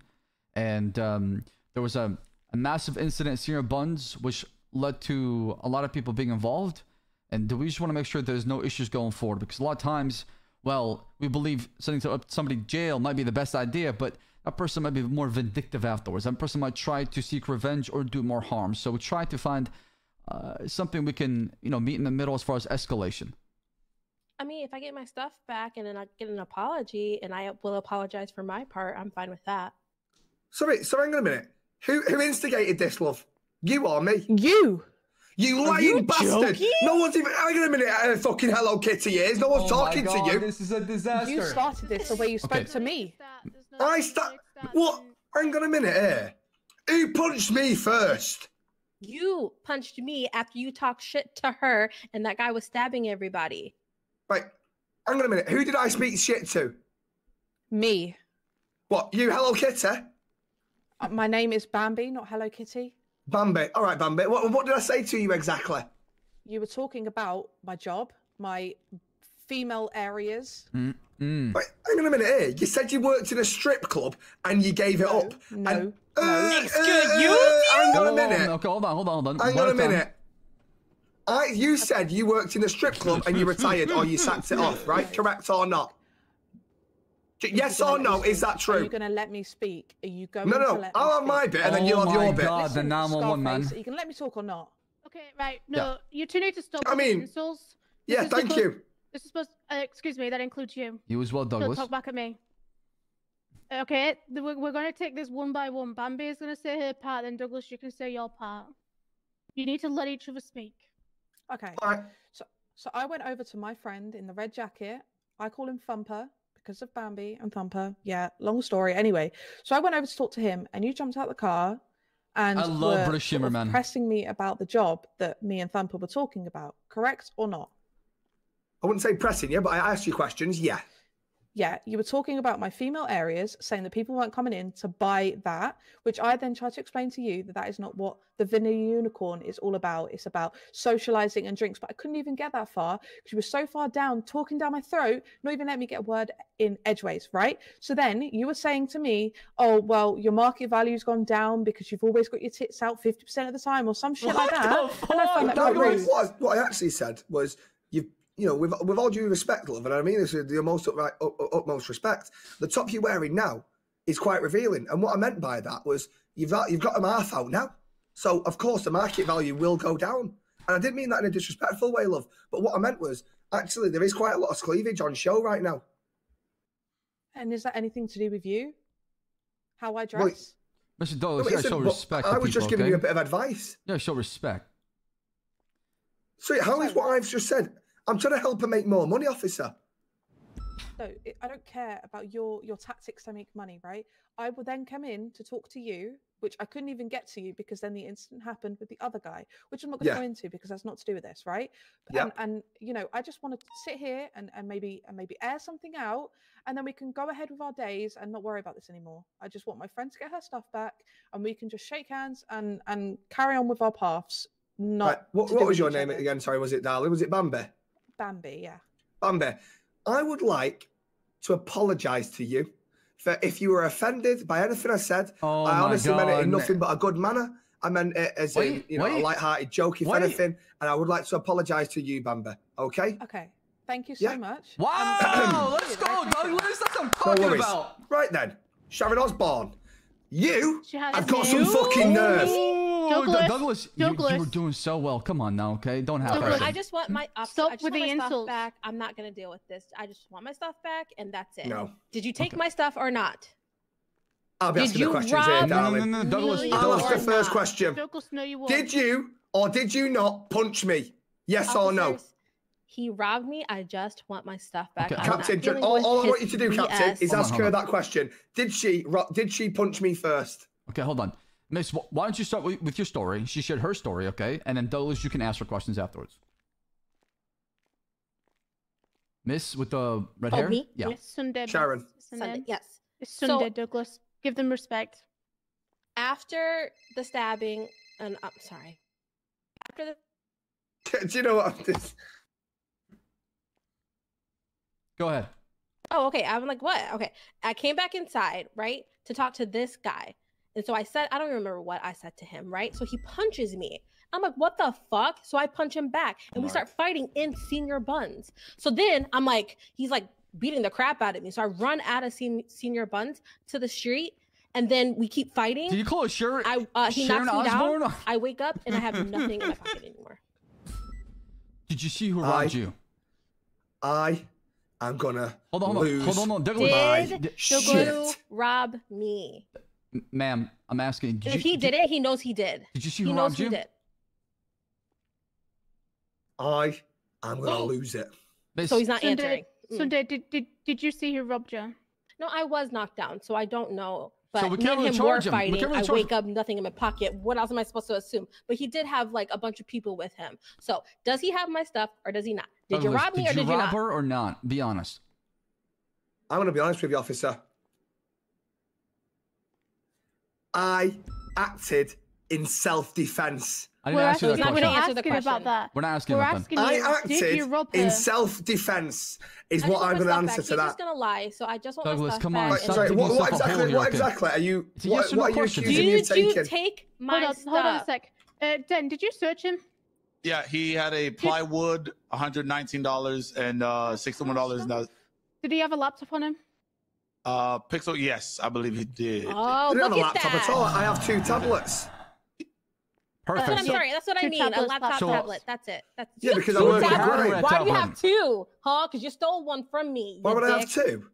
And um, there was a, a massive incident in Senior Buns, which led to a lot of people being involved. And we just want to make sure there's no issues going forward because a lot of times, well, we believe sending somebody to jail might be the best idea, but that person might be more vindictive afterwards. A person might try to seek revenge or do more harm. So we try to find uh, something we can, you know, meet in the middle as far as escalation. I mean, if I get my stuff back and then I get an apology and I will apologize for my part, I'm fine with that. Sorry, sorry, hang on a minute. Who who instigated this, love? You or me? You. You Are lying you bastard! joking? No one's even. Hang on a minute. Uh, fucking Hello Kitty is. No one's Oh my talking God, to you. This is a disaster. You started this the way you spoke Okay. to me. I start. What? Hang on a minute here. Who punched me first? You punched me after you talked shit to her, and that guy was stabbing everybody. Right. Hang on a minute. Who did I speak shit to? Me. What? You, Hello Kitty? Uh, My name is Bambi, not Hello Kitty. Bambi. All right, Bambi. What, what did I say to you exactly? You were talking about my job, my female areas. Mm, mm. Wait, hang on a minute here. You said you worked in a strip club and you gave it up. No. And, no. Excuse you? Hang on a Whoa, minute. Okay, hold on, hold on, hold on. Hang One on a at time. minute. I, you said you worked in a strip club and you retired or you sacked it off, right? Correct or not? J- Yes or no? Is that true? Are you going to let me speak? Are you going No, to no. let me I'll have my bit and then Oh you'll have my your bit. Oh my God, the 911 man. Scarface, Are you can let me talk or not? Okay, right. Yeah. No, you two need to stop. I mean, insults. This Yeah, thank supposed- you. This is supposed. Uh, excuse me, that includes you. You as well, Douglas. Don't Douglas. talk back at me. Okay, we're, we're going to take this one by one. Bambi is going to say her part, then Douglas, you can say your part. You need to let each other speak. Okay. So, so I went over to my friend in the red jacket. I call him Thumper because of Bambi and Thumper. Yeah, long story. Anyway, so I went over to talk to him, and you jumped out the car, and I love were British sort of man. pressing me about the job that me and Thumper were talking about. Correct or not? I wouldn't say pressing you, but I asked you questions. Yeah. Yeah, you were talking about my female areas, saying that people weren't coming in to buy that, which I then tried to explain to you that that is not what the vanilla unicorn is all about. It's about socializing and drinks, but I couldn't even get that far because you were so far down, talking down my throat, not even letting me get a word in edgeways, right? So then you were saying to me, "Oh, well, your market value's gone down because you've always got your tits out fifty percent of the time, or some shit like that." And I found that No, quite no, what, I, what I actually said was, you you know, with, with all due respect, love, and I mean this with the most upright, up, up- utmost respect, the top you're wearing now is quite revealing. And what I meant by that was, you've got, you've got them half out now. So, of course, the market value will go down. And I didn't mean that in a disrespectful way, love. But what I meant was, actually, there is quite a lot of cleavage on show right now. And is that anything to do with you? How I Well, dress? Mr. No, Douglas, it you gotta isn't, show respect. I to was just people, giving you a bit of advice. You gotta show respect. So, how is what I've just said? I'm trying to help her make more money, officer. No, it- I don't care about your your tactics to make money, right? I will then come in to talk to you, which I couldn't even get to you because then the incident happened with the other guy, which I'm not going to Yeah. go into because that's not to do with this, right? Yeah. And, and you know, I just want to sit here and, and maybe and maybe air something out, and then we can go ahead with our days and not worry about this anymore. I just want my friend to get her stuff back, and we can just shake hands and and carry on with our paths. Not Right, what, what was your name other. again? Sorry, was it Darling? Was it Bambi? Bambi, yeah. Bambi, I would like to apologise to you for if you were offended by anything I said. Oh I my honestly meant it in nothing but a good manner. I meant it as in, Wait, you know, a wait. light-hearted joke, if Wait. anything. And I would like to apologise to you, Bambi. Okay? Okay. Thank you so Yeah. much. Wow, um, let's go, Douglas. That's what I'm No talking worries. about. Right then, Sharon Osbourne, you She has have got some fucking nerve. Ooh, Douglas, Douglas, you, you were doing so well. Come on now, okay? Don't have Douglas. I just want my mm-hmm. officer, Stop I just with want the my stuff insults. back. I'm not gonna deal with this. I just want my stuff back, and that's it. No. Did you take my stuff or not? I'll be Did asking you the questions here, No, no, darling. no, no, Douglas. me I'll ask the or first not? question. Douglas, no, you won't. Did you or did you not punch me? Yes or no? He robbed me. I just want my stuff back. Okay. Captain, ju- all, all I want you to do, Captain, is Hold ask hold her on. that question. Did she ro- did she punch me first? Okay, hold on. Miss, why don't you start with, with your story? She shared her story, okay? And then Douglas, you can ask her questions afterwards. Miss with the red Oh, hair? me? Yeah. It's Sunday. Sharon. Sunday. Sunday. Yes. It's So- Sunday, Douglas. Give them respect. After the stabbing, and I'm sorry. After the do you know what? This, Go ahead. Oh, okay. I'm like, what? Okay. I came back inside, right, to talk to this guy. And so I said, I don't even remember what I said to him, right? So he punches me. I'm like, what the fuck? So I punch him back and we start fighting in senior buns. So then I'm like, he's like beating the crap out of me. So I run out of sen- senior buns to the street and then we keep fighting. Did you call her Sharon? I, uh, he Sharon knocks me Osbourne? down. I wake up and I have nothing in my pocket anymore. Did you see who I- robbed you? I am gonna Hold on, hold on, lose hold on, hold on. Douglas. my Did shit. you rob me? M- Ma'am, I'm asking. Did if you, he did it, he knows he did. Did you see he who knows robbed who you? did. I am gonna lose it. So he's not Sunday, answering. Mm. Did, did did you see who robbed you? No, I was knocked down, so I don't know. But So we can't and really him were charge him. We fighting. can't really I charge wake up, nothing in my pocket. What else am I supposed to assume? But he did have like a bunch of people with him. So does he have my stuff or does he not? Did you Douglas, rob me did or did you rob not? her or not? Be honest. I'm gonna be honest with you, officer. I acted in self-defense. I didn't ask you that We're question. answer asking about that. We're not asking We're nothing. asking I you, did acted you rob her? in self-defense. Is I what I'm gonna answer back. to He's that. I'm just gonna lie. So I just want my Douglas, stuff come on, back. Right, sorry, what, what yourself a hole exactly? What exactly are you? It's a What, yes or no what are you accusing me Did of you taking? take my hold on, stuff? hold on a sec. Uh, Den, did you search him? Yeah, he had a plywood, $119 and uh, $61. Did he have a laptop on him? Uh, Pixel, yes, I believe he did. Oh, I don't have look at laptop that. at all. I have two tablets. Perfect. That's what I'm So- sorry. That's what I Two mean. A laptop So- tablet. That's it. That's Yeah, because I two work at tablets. Why do you have two? Huh? Because you stole one from me. Why you would I have two?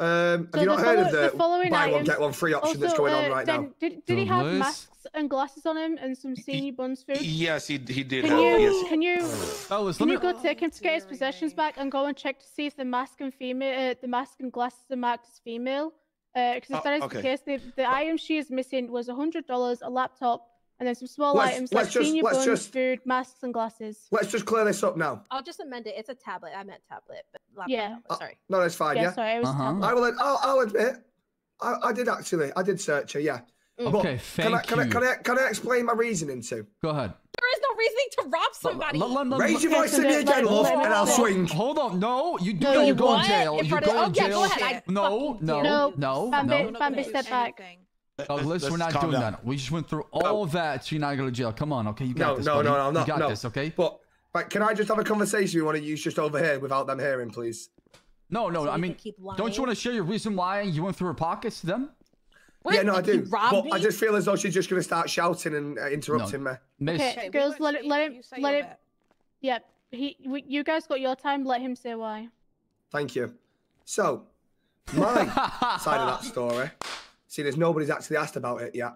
Um, have So you not the heard of the the, following buy one get one free option that's Also, going on uh, right Den, now? Did, did he have Douglas? Masks and glasses on him and some senior buns food? Yes, he, he did Can have, you yes. can you Douglas, can let you me. go take him to get his possessions back and go and check to see if the mask and female uh, the mask and glasses are marked as female? Because if Oh, that is okay. the case, the, the item she is missing was hundred dollars, a laptop, and then some small Let's- items let's like just- senior let's buns, just- food, masks, and glasses. Let's just clear this up now. I'll just amend it. It's a tablet. I meant tablet, but laptop. Yeah. Sorry. No, that's fine. Yeah, Yeah, sorry, it was Uh-huh. tablet. I will. I'll, I'll admit, I, I did actually. I did search her. Yeah. Mm. But Okay, can I, thank can I can I can I explain my reasoning to? Go ahead. There is no reasoning to rob somebody. Let- let- let- Raise your voice so at me let- again, love, and I'll swing. Hold on. No, you do. No, you you go in jail. You go in oh, jail. go ahead. I No, no. No, no, Bambi, no. Step back. Douglas, uh, uh, Let's- we're not doing down. that. We just went through all of that, so you're not going to jail. Come on, okay? You got No, this. no, buddy. no, no, no, You got no. this, okay? But but can I just have a conversation we want to use just over here without them hearing, please? No, no. So I mean, keep don't you want to share your reason why you went through her pockets to them? What? yeah, no, I do. But me? I just feel as though she's just going to start shouting and uh, interrupting me. Miss, Okay, Okay, girls, let it, let him, You let your him. bit. Yep, he, we, you guys got your time. Let him say why. Thank you. So, my side of that story, seeing as nobody's actually asked about it yet,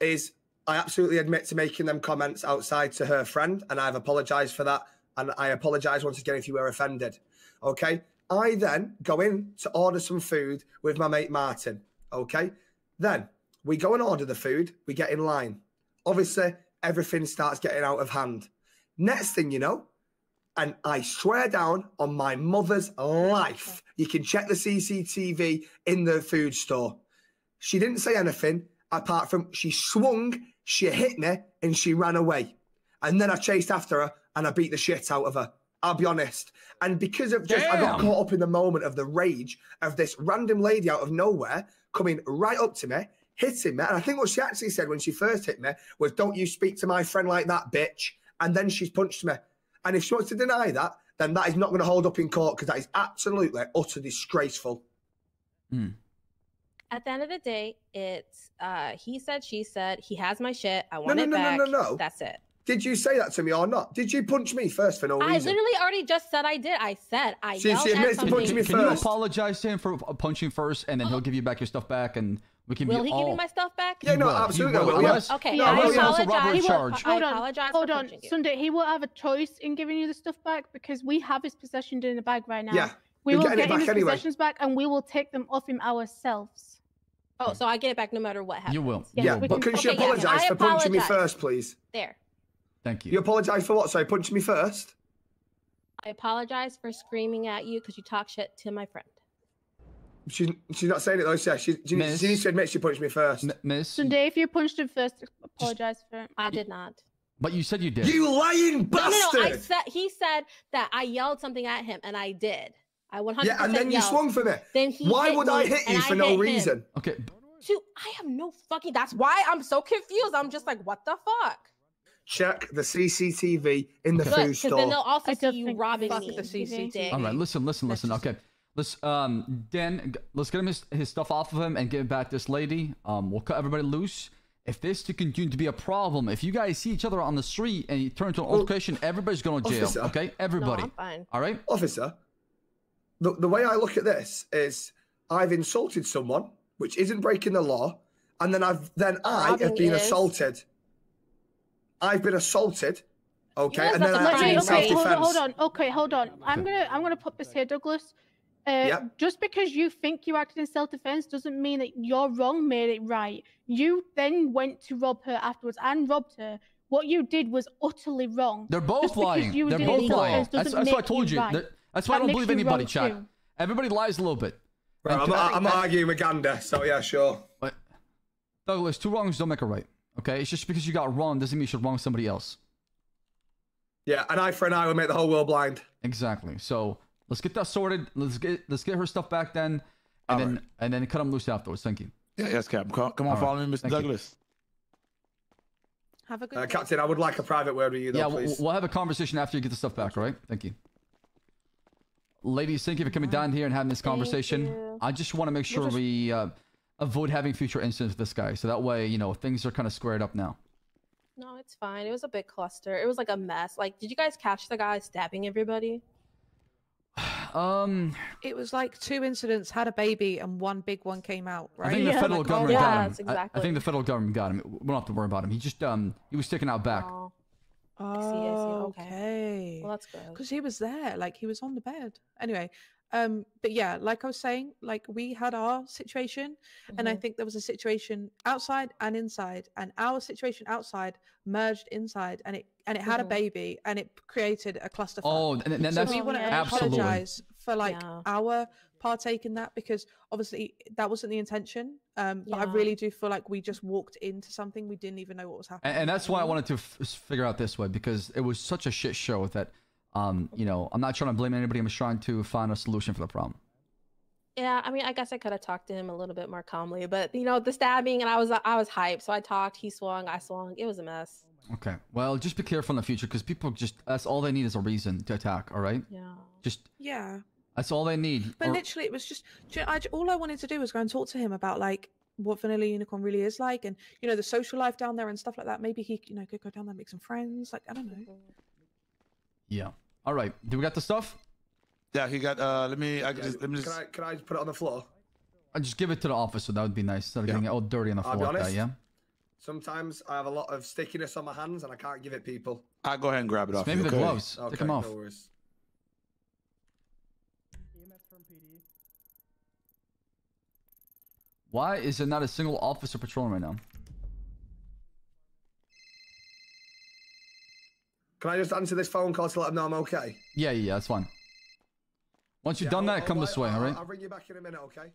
is I absolutely admit to making them comments outside to her friend, and I've apologised for that, and I apologise once again if you were offended. Okay. I then go in to order some food with my mate Martin. Okay. Then we go and order the food. We get in line. Obviously, everything starts getting out of hand. Next thing you know, and I swear down on my mother's life, you can check the CCTV in the food store. She didn't say anything apart from she swung, she hit me, and she ran away. And then I chased after her and I beat the shit out of her. I'll be honest. And because of just, I got caught up in the moment of the rage of this random lady out of nowhere coming right up to me, hitting me. And I think what she actually said when she first hit me was, Don't you speak to my friend like that, bitch. And then she's punched me. And if she wants to deny that, then that is not going to hold up in court because that is absolutely utter disgraceful. At the end of the day, it's uh he said, she said, he has my shit. I want no, it no, back. no, no, no. That's it. Did you say that to me or not? Did you punch me first for no reason? I literally already just said I did. I said I She- yelled she at admits to something. punching me Can you apologize to him for punching first, and then he'll oh. give you back your stuff back, and we can be. Will be he all... give me my stuff back? Yeah, no, will, he absolutely. I will, will, unless- Okay, No, I unless he wants to rob her apologize. charge. Hold on, hold on. Sunday, he will have a choice in giving you the stuff back because we have his possessions in the bag right now. Yeah, we you're will get him his anyway. possessions back, and we will take them off him ourselves. Oh, so I get it back no matter what happens. You will. Yes, yeah, we but can- can she Okay, yeah, apologise I for punching me first, please? There. Thank you. You apologise for what? Sorry, punching me first? I apologize for screaming at you because you talk shit to my friend. She's, she's not saying it though, she, she, she, Miss? she needs to admit she punched me first. M- Miss, Sunday, if you punched him first, apologize for it. I did not. but you said you did. You lying No, bastard! no, no. I said he said that I yelled something at him, and I did. I 100% yeah, and then you swung for me. Then he Why hit would I hit and you I for no hit him. reason? Okay, Dude, I have no fucking. That's why I'm so confused. I'm just like, what the fuck? Check the CCTV in the Good, food because then store. they'll also I see you robbing fuck me. the CCTV. all right. Listen, listen, listen. Okay, let's um, Dan, let's get him his, his stuff off of him and give back this lady. Um, we'll cut everybody loose. If this to continue to be a problem, if you guys see each other on the street and you turn into an altercation, everybody's going to jail. Officer. Okay, everybody. I'm fine. All right. Officer, the, the way I look at this is I've insulted someone, which isn't breaking the law. and then I've then I have been is- assaulted. I've been assaulted. Okay, Yes, and then I what acted I'm in saying. okay, hold on, hold on. Okay, hold on. I'm gonna I'm gonna put this here, Douglas. Uh, Yep. Just because you think you acted in self-defense doesn't mean that your wrong made it right. You then went to rob her afterwards and robbed her. What you did was utterly wrong. They're both Just lying. you They're did it in both lying. self-defense That's, doesn't that's what I told you. right. That- That's why I don't believe anybody, wrong chat. too. Everybody lies a little bit. Right, I'm, I'm arguing with Gander, so yeah, sure. But Douglas, two wrongs don't make a right. Okay, it's just because you got wrong doesn't mean you should wrong somebody else. Yeah, an eye for an eye will make the whole world blind. Exactly. So let's get that sorted. Let's get let's get her stuff back then, and then and then cut them loose afterwards. Thank you. Yeah, yes, Captain. Come, come on, All right. follow me, Mr. Thank you. Douglas. Have a good Uh, day. Captain, I would like a private word with you, though, yeah, we'll, please. we'll have a conversation after you get the stuff back. All right. Thank you. Ladies, thank you for coming down here and having this conversation. you. I just want to make sure just- we uh, avoid having future incidents with this guy, so that way you know things are kind of squared up now. No, it's fine. It was a big cluster. It was like a mess. Like, did you guys catch the guy stabbing everybody? Um, It was like two incidents, had a baby, and one big one came out, right? I think the Yeah, federal like, government oh, got him. yes, I- I, think the federal government got him. We don't have to worry about him. He just um he was sticking out back. Oh, Oh, I see, I see. Okay. okay. Well, that's good. because he was there like he was on the bed anyway um but yeah like i was saying like we had our situation and i Mhm. think there was a situation outside and inside and our situation outside merged inside and it and it had Mhm. a baby and it created a cluster Oh, and, and so we want to absolutely. apologize for like Yeah. our partake in that because obviously that wasn't the intention um but i really do feel like we just walked into something we didn't even know what was happening And, and that's why I wanted to f- s- figure out this way because it was such a shit show that um you know I'm not trying to blame anybody. I'm just trying to find a solution for the problem. Yeah, I mean, I guess I could have talked to him a little bit more calmly, but you know, the stabbing and I was I was hyped, so I talked. He swung, I swung. It was a mess. Okay. Well, just be careful in the future because people just that's all they need is a reason to attack. All right. Yeah. Just yeah that's all they need. But Or- literally, it was just do you know, I, j- all I wanted to do was go and talk to him about like what Vanilla Unicorn really is like, and you know the social life down there and stuff like that. Maybe he, you know, could go down there, and make some friends. Like I don't know. yeah. All right. Do we got the stuff? Yeah, he got. Uh, let me. I can just, let me Can. I, can I just put it on the floor? I just give it to the officer. That would be nice. Instead of getting it all dirty on the I'll floor be like that. honest. Yeah. Sometimes I have a lot of stickiness on my hands and I can't give it people. I'll go ahead and grab it off. Maybe you, the okay? gloves. Take them off. no worries. Why is there not a single officer patrolling right now? Can I just answer this phone call to let them know I'm okay? Yeah, yeah, yeah. That's fine. Once you've Yeah, done I'll- that, I'll come this way. I'll, All right. I'll ring you back in a minute, okay?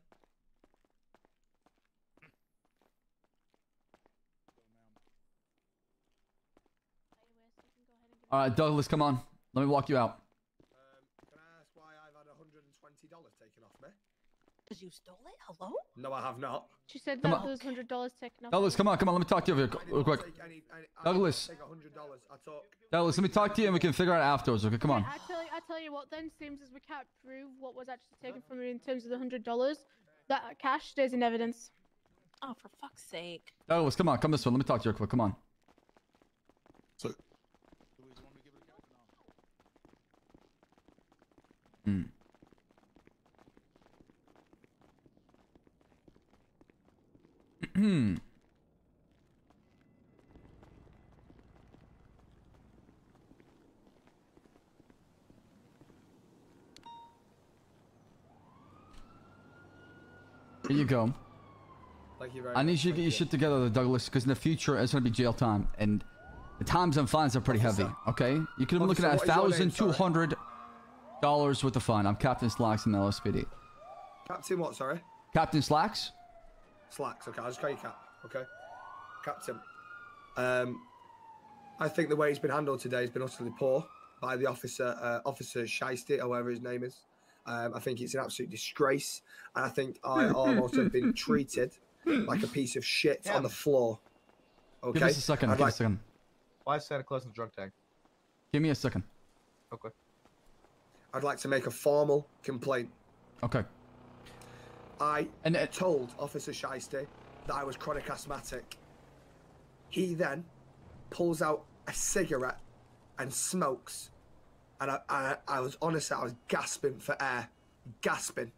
All right, Douglas, come on. Let me walk you out. Um, can I ask why I've had $120 taken off me? Because you stole it? Hello? No, I have not. She said Come that on. there was hundred dollars taken off. Douglas, come on, come on. Let me talk to you real, real quick. Take any, any, I Douglas. Take $100. I took. Douglas, let me talk to you and we can figure out afterwards. Okay, come on. I tell you, I tell you what. Then seems as we can't prove what was actually taken from her in terms of the hundred dollars. That cash stays in evidence. Oh, for fuck's sake. Douglas, come on, come this way. Let me talk to you real quick. Come on. So, Hmm. Hmm. Here you go. Thank you very I need much. you to get your shit together, Douglas, because in the future it's gonna be jail time, and the times and fines are pretty heavy. Okay, you could be looking at a Officer, what is your name, thousand two hundred dollars worth of fine. I'm Captain Slacks in the LSPD. Captain what, sorry? Captain Slacks? Slacks, okay, I'll just call you Cap, okay? Captain. Um, I think the way it's been handled today has been utterly poor by the officer, uh, Officer Shiesty, or whatever his name is. Um, I think it's an absolute disgrace, and I think I almost have been treated like a piece of shit on the floor. Okay. Give us a second. I'd give like, a second. Why is Santa Claus in the drug tank? Give me a second. Okay. I'd like to make a formal complaint. Okay. I and uh, told Officer Shiesty that I was chronic asthmatic. He then pulls out a cigarette and smokes, and I, I, I was honestly, I was gasping for air, gasping,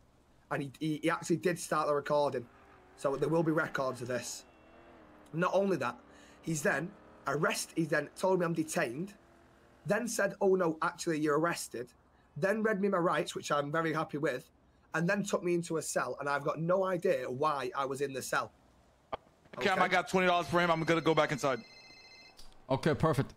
and he, he, he actually did start the recording, so there will be records of this. Not only that, he's then arrested, He then told me I'm detained. Then said, "Oh no, actually you're arrested." Then read me my rights, which I'm very happy with, and then took me into a cell, and I've got no idea why I was in the cell. Cam, I got twenty dollars for him. I'm gonna go back inside. Okay, perfect.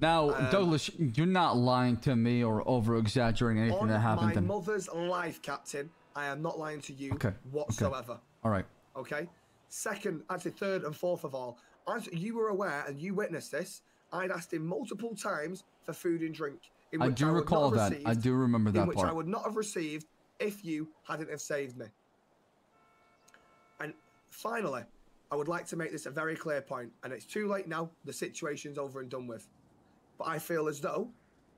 Now, Um, Douglas, you're not lying to me or over exaggerating anything that happened. my to me. mother's life, Captain, I am not lying to you Okay, okay. whatsoever. All right. Okay. Second, actually, third and fourth of all, as you were aware and you witnessed this, I'd asked him multiple times for food and drink. In I do not recall that. I do remember that in which part. I would not have received if you hadn't have saved me. And finally, I would like to make this a very clear point, and it's too late now. The situation's over and done with. But I feel as though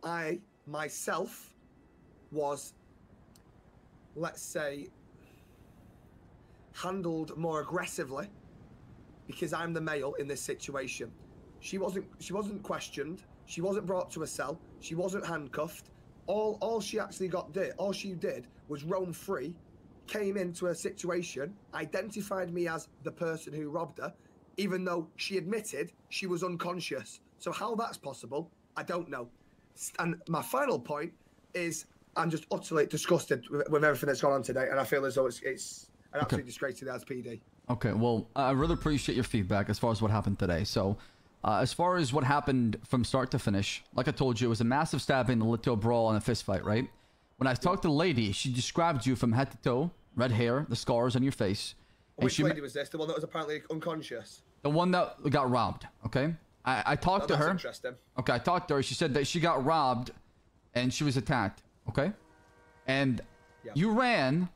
I myself was, let's say, handled more aggressively because I'm the male in this situation. She wasn't she wasn't questioned, she wasn't brought to a cell, she wasn't handcuffed. All all she actually got did all she did was roam free, came into a situation, identified me as the person who robbed her, even though she admitted she was unconscious. So how that's possible, I don't know. And my final point is I'm just utterly disgusted with, with everything that's gone on today, and I feel as though it's it's an absolute disgrace to the SPD. Okay, well, I really appreciate your feedback as far as what happened today. So, uh, as far as what happened from start to finish, like I told you, it was a massive stabbing, a little brawl, and a fist fight, right? When I talked to the lady, she described you from head to toe, red hair, the scars on your face, and Which she, lady was this? The one that was apparently unconscious. the one that got robbed. Okay, I, I talked Oh, to that's her. interesting. Okay, I talked to her. She said that she got robbed, and she was attacked. Okay, and you ran,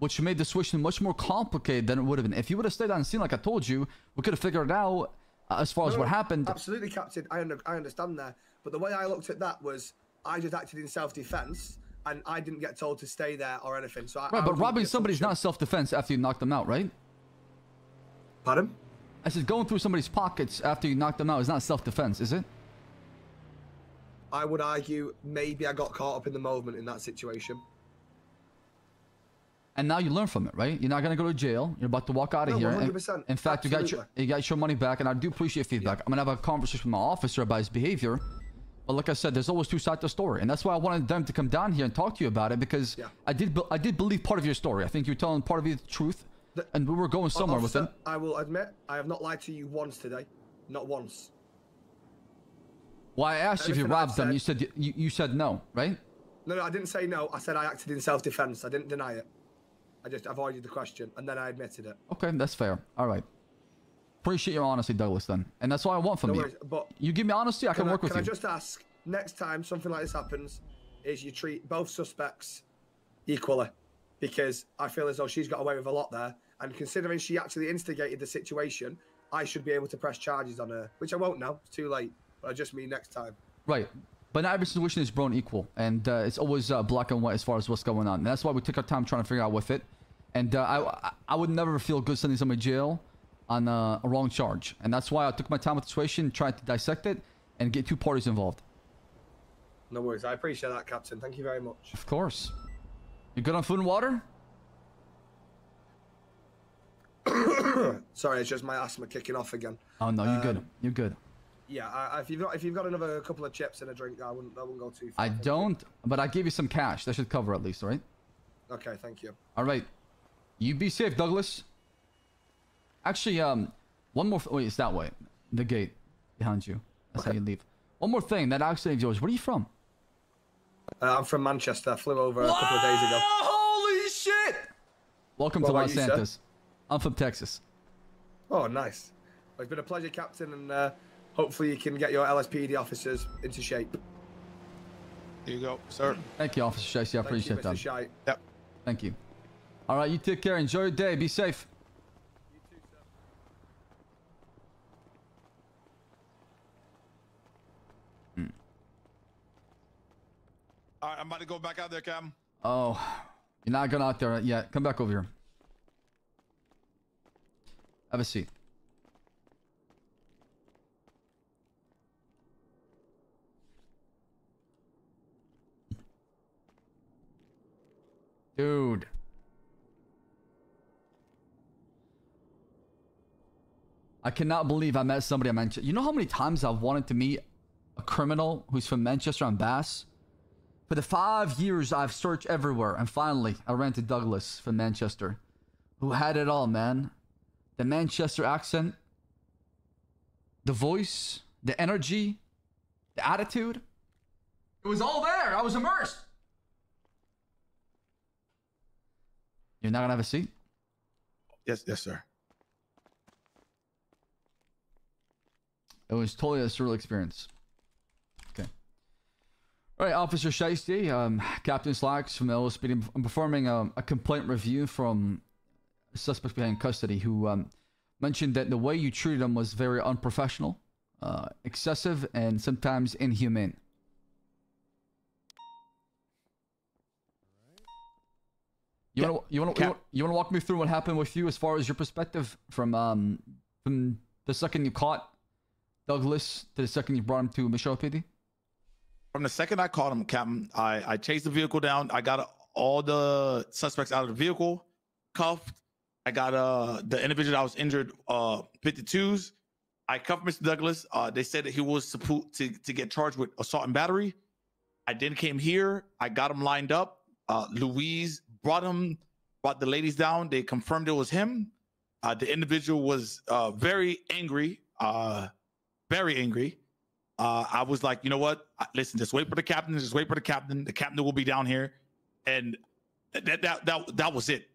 which made the situation much more complicated than it would have been. If you would have stayed on scene, like I told you, we could have figured it out as far as what happened. Absolutely, Captain. I, under, I understand that. But the way I looked at that was I just acted in self defense and I didn't get told to stay there or anything. So I, Right, I but robbing somebody's not self-defense after you knock them out, right? Pardon? I said going through somebody's pockets after you knock them out is not self-defense, is it? I would argue maybe I got caught up in the moment in that situation. And now you learn from it, right? You're not gonna go to jail. You're about to walk out of No, here. and- 100%. In fact, you got your you got your money back, and I do appreciate feedback. I'm gonna have a conversation with my officer about his behavior. But like I said, there's always two sides to the story, and that's why I wanted them to come down here and talk to you about it because I did I did believe part of your story. I think you're telling part of the truth, and we were going somewhere with it. I will admit, I have not lied to you once today. Not once. Well, I asked you if you Everything robbed them. You said you, you said no, right? No, no, I didn't say no. I said I acted in self defense. I didn't deny it. I just avoided the question and then I admitted it. Okay, that's fair. All right. Appreciate your honesty, Douglas. Then, and that's what I want from No you. worries, but you give me honesty, I can, work with can you. I just ask, next time something like this happens, is you treat both suspects equally? Because I feel as though she's got away with a lot there. And considering she actually instigated the situation, I should be able to press charges on her, which I won't now. It's too late. But I just mean next time. Right. But not every situation is grown equal, and uh, it's always uh, black and white as far as what's going on. And that's why we took our time trying to figure out with it. And uh, I, I- would never feel good sending somebody to jail on uh, a wrong charge. And that's why I took my time with the situation, tried to dissect it, and get two parties involved. No worries. I appreciate that, Captain. Thank you very much. Of course. You good on food and water? Sorry, it's just my asthma kicking off again. Oh no, you're good. Um, You're good. Yeah, I, I- if you've got if you've got another couple of chips and a drink, I wouldn't I wouldn't go too far. I don't, but I gave you some cash. That should cover at least, right? Okay, thank you. All right. You be safe, Douglas. Actually, um, one more. Wait, it's that way. The gate behind you. That's how you leave. One more thing. That accent of yours. Where are you from? Uh, I'm from Manchester. I flew over a couple of days ago. Holy shit! Welcome What to Los? Santos. I'm from Texas. Oh, nice. Well, it's been a pleasure, Captain, and uh, hopefully you can get your LSPD officers into shape. Here you go, sir. Thank you, Officer Shicey. I Thank you, appreciate that. Shite. Yep. Thank you. All right, you take care. Enjoy your day. Be safe. Hmm. All right, I'm about to go back out there, Cam. Oh, you're not going out there yet. Come back over here. Have a seat. Dude. I cannot believe I met somebody in Manchester. You know how many times I've wanted to meet a criminal who's from Manchester on Bass? For the five years I've searched everywhere, and finally I ran to Douglas from Manchester, who had it all, man. The Manchester accent, the voice, the energy, the attitude. It was all there. I was immersed. You're not gonna have a seat? Yes, yes, sir. It was totally a surreal experience. Okay. All right, Officer Shiesty, um, Captain Slacks from the LSPD. I'm performing um, a complaint review from a suspect behind custody who um, mentioned that the way you treated him was very unprofessional, uh, excessive, and sometimes inhumane. You want to you want to you want to walk me through what happened with you as far as your perspective from um from the second you caught Douglas to the second you brought him to Michelle PD? From the second I caught him, Captain, I, I chased the vehicle down. I got all the suspects out of the vehicle, cuffed. I got uh the individual that was injured, uh 52s. I cuffed Mr. Douglas. Uh, they said that he was supposed to, to get charged with assault and battery. I then came here. I got him lined up. Uh, Louise brought him, brought the ladies down. They confirmed it was him. Uh, the individual was uh, very angry, uh, very angry. Uh, I was like, you know what? Listen, just wait for the captain. Just wait for the captain. The captain will be down here, and that that that that was it.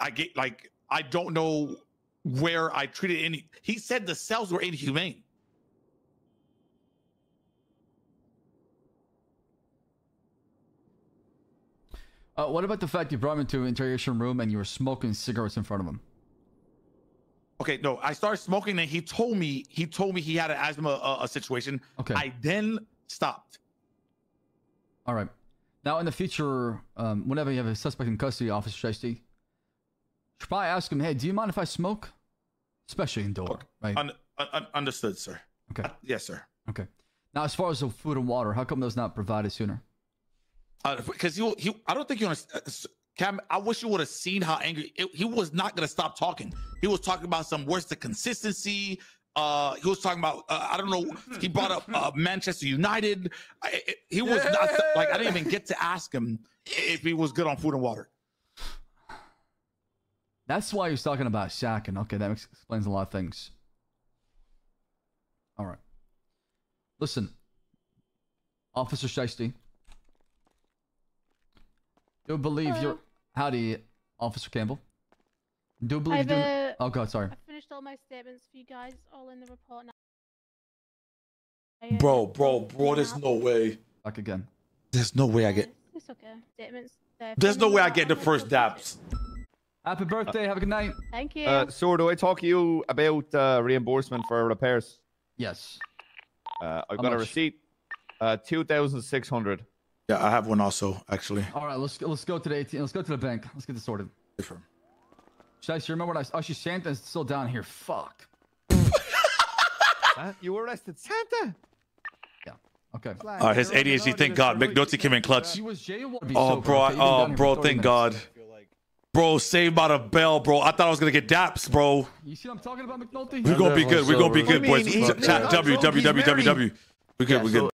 I get like I don't know where I treated any. He said the cells were inhumane. Uh, what about the fact you brought him into an interrogation room and you were smoking cigarettes in front of him? Okay, no, I started smoking and he told me he told me he had an asthma uh, a situation. Okay. I then stopped. All right. Now, in the future, um, whenever you have a suspect in custody, Officer Shiesty, should probably ask him, hey, do you mind if I smoke? Especially indoor, right? Un- un- un- understood, sir. Okay. yes, sir. Okay. Now, as far as the food and water, how come those not provided sooner? Because he, he, I don't think you understand. Cam, I wish you would have seen how angry it, he was. Not gonna stop talking. He was talking about some worse the consistency. Uh, he was talking about uh, I don't know. He brought up uh, Manchester United. I, it- he was not like I didn't even get to ask him if he was good on food and water. That's why he was talking about shacking. Okay, that makes, explains a lot of things. All right. Listen, Officer Shiesty. Do believe you're. Howdy, Officer Campbell. Do believe I've, you're. uh, Oh, God, sorry. I finished all my statements for you guys, all in the report now. Bro, bro, bro. There's no way. Back again. There's no way I get. It's okay. Statements. there. There's no way I get the first report. daps. Happy birthday. Have a good night. Thank you. Uh, so do I talk to you about uh, reimbursement for repairs? Yes. Uh, I've How got a receipt. Uh, two thousand six hundred. Yeah, I have one also, actually. All right, let's go, let's go to the ATM. Let's go to the bank. Let's get this sorted. Different. Shiesty, remember what I? Oh, she's Santa's still down here. Fuck. You arrested Santa? Yeah. Okay. Uh, his ADHD, thank God. McNulty came in clutch. He was jail. What? Oh, bro. I- Oh, bro. Thank God. Bro, saved by the bell, bro. I thought I was gonna get daps, bro. You see what I'm talking about, McNulty? We're gonna be good. We're gonna be good, boys. he- Chat W W W W W. We good. We good.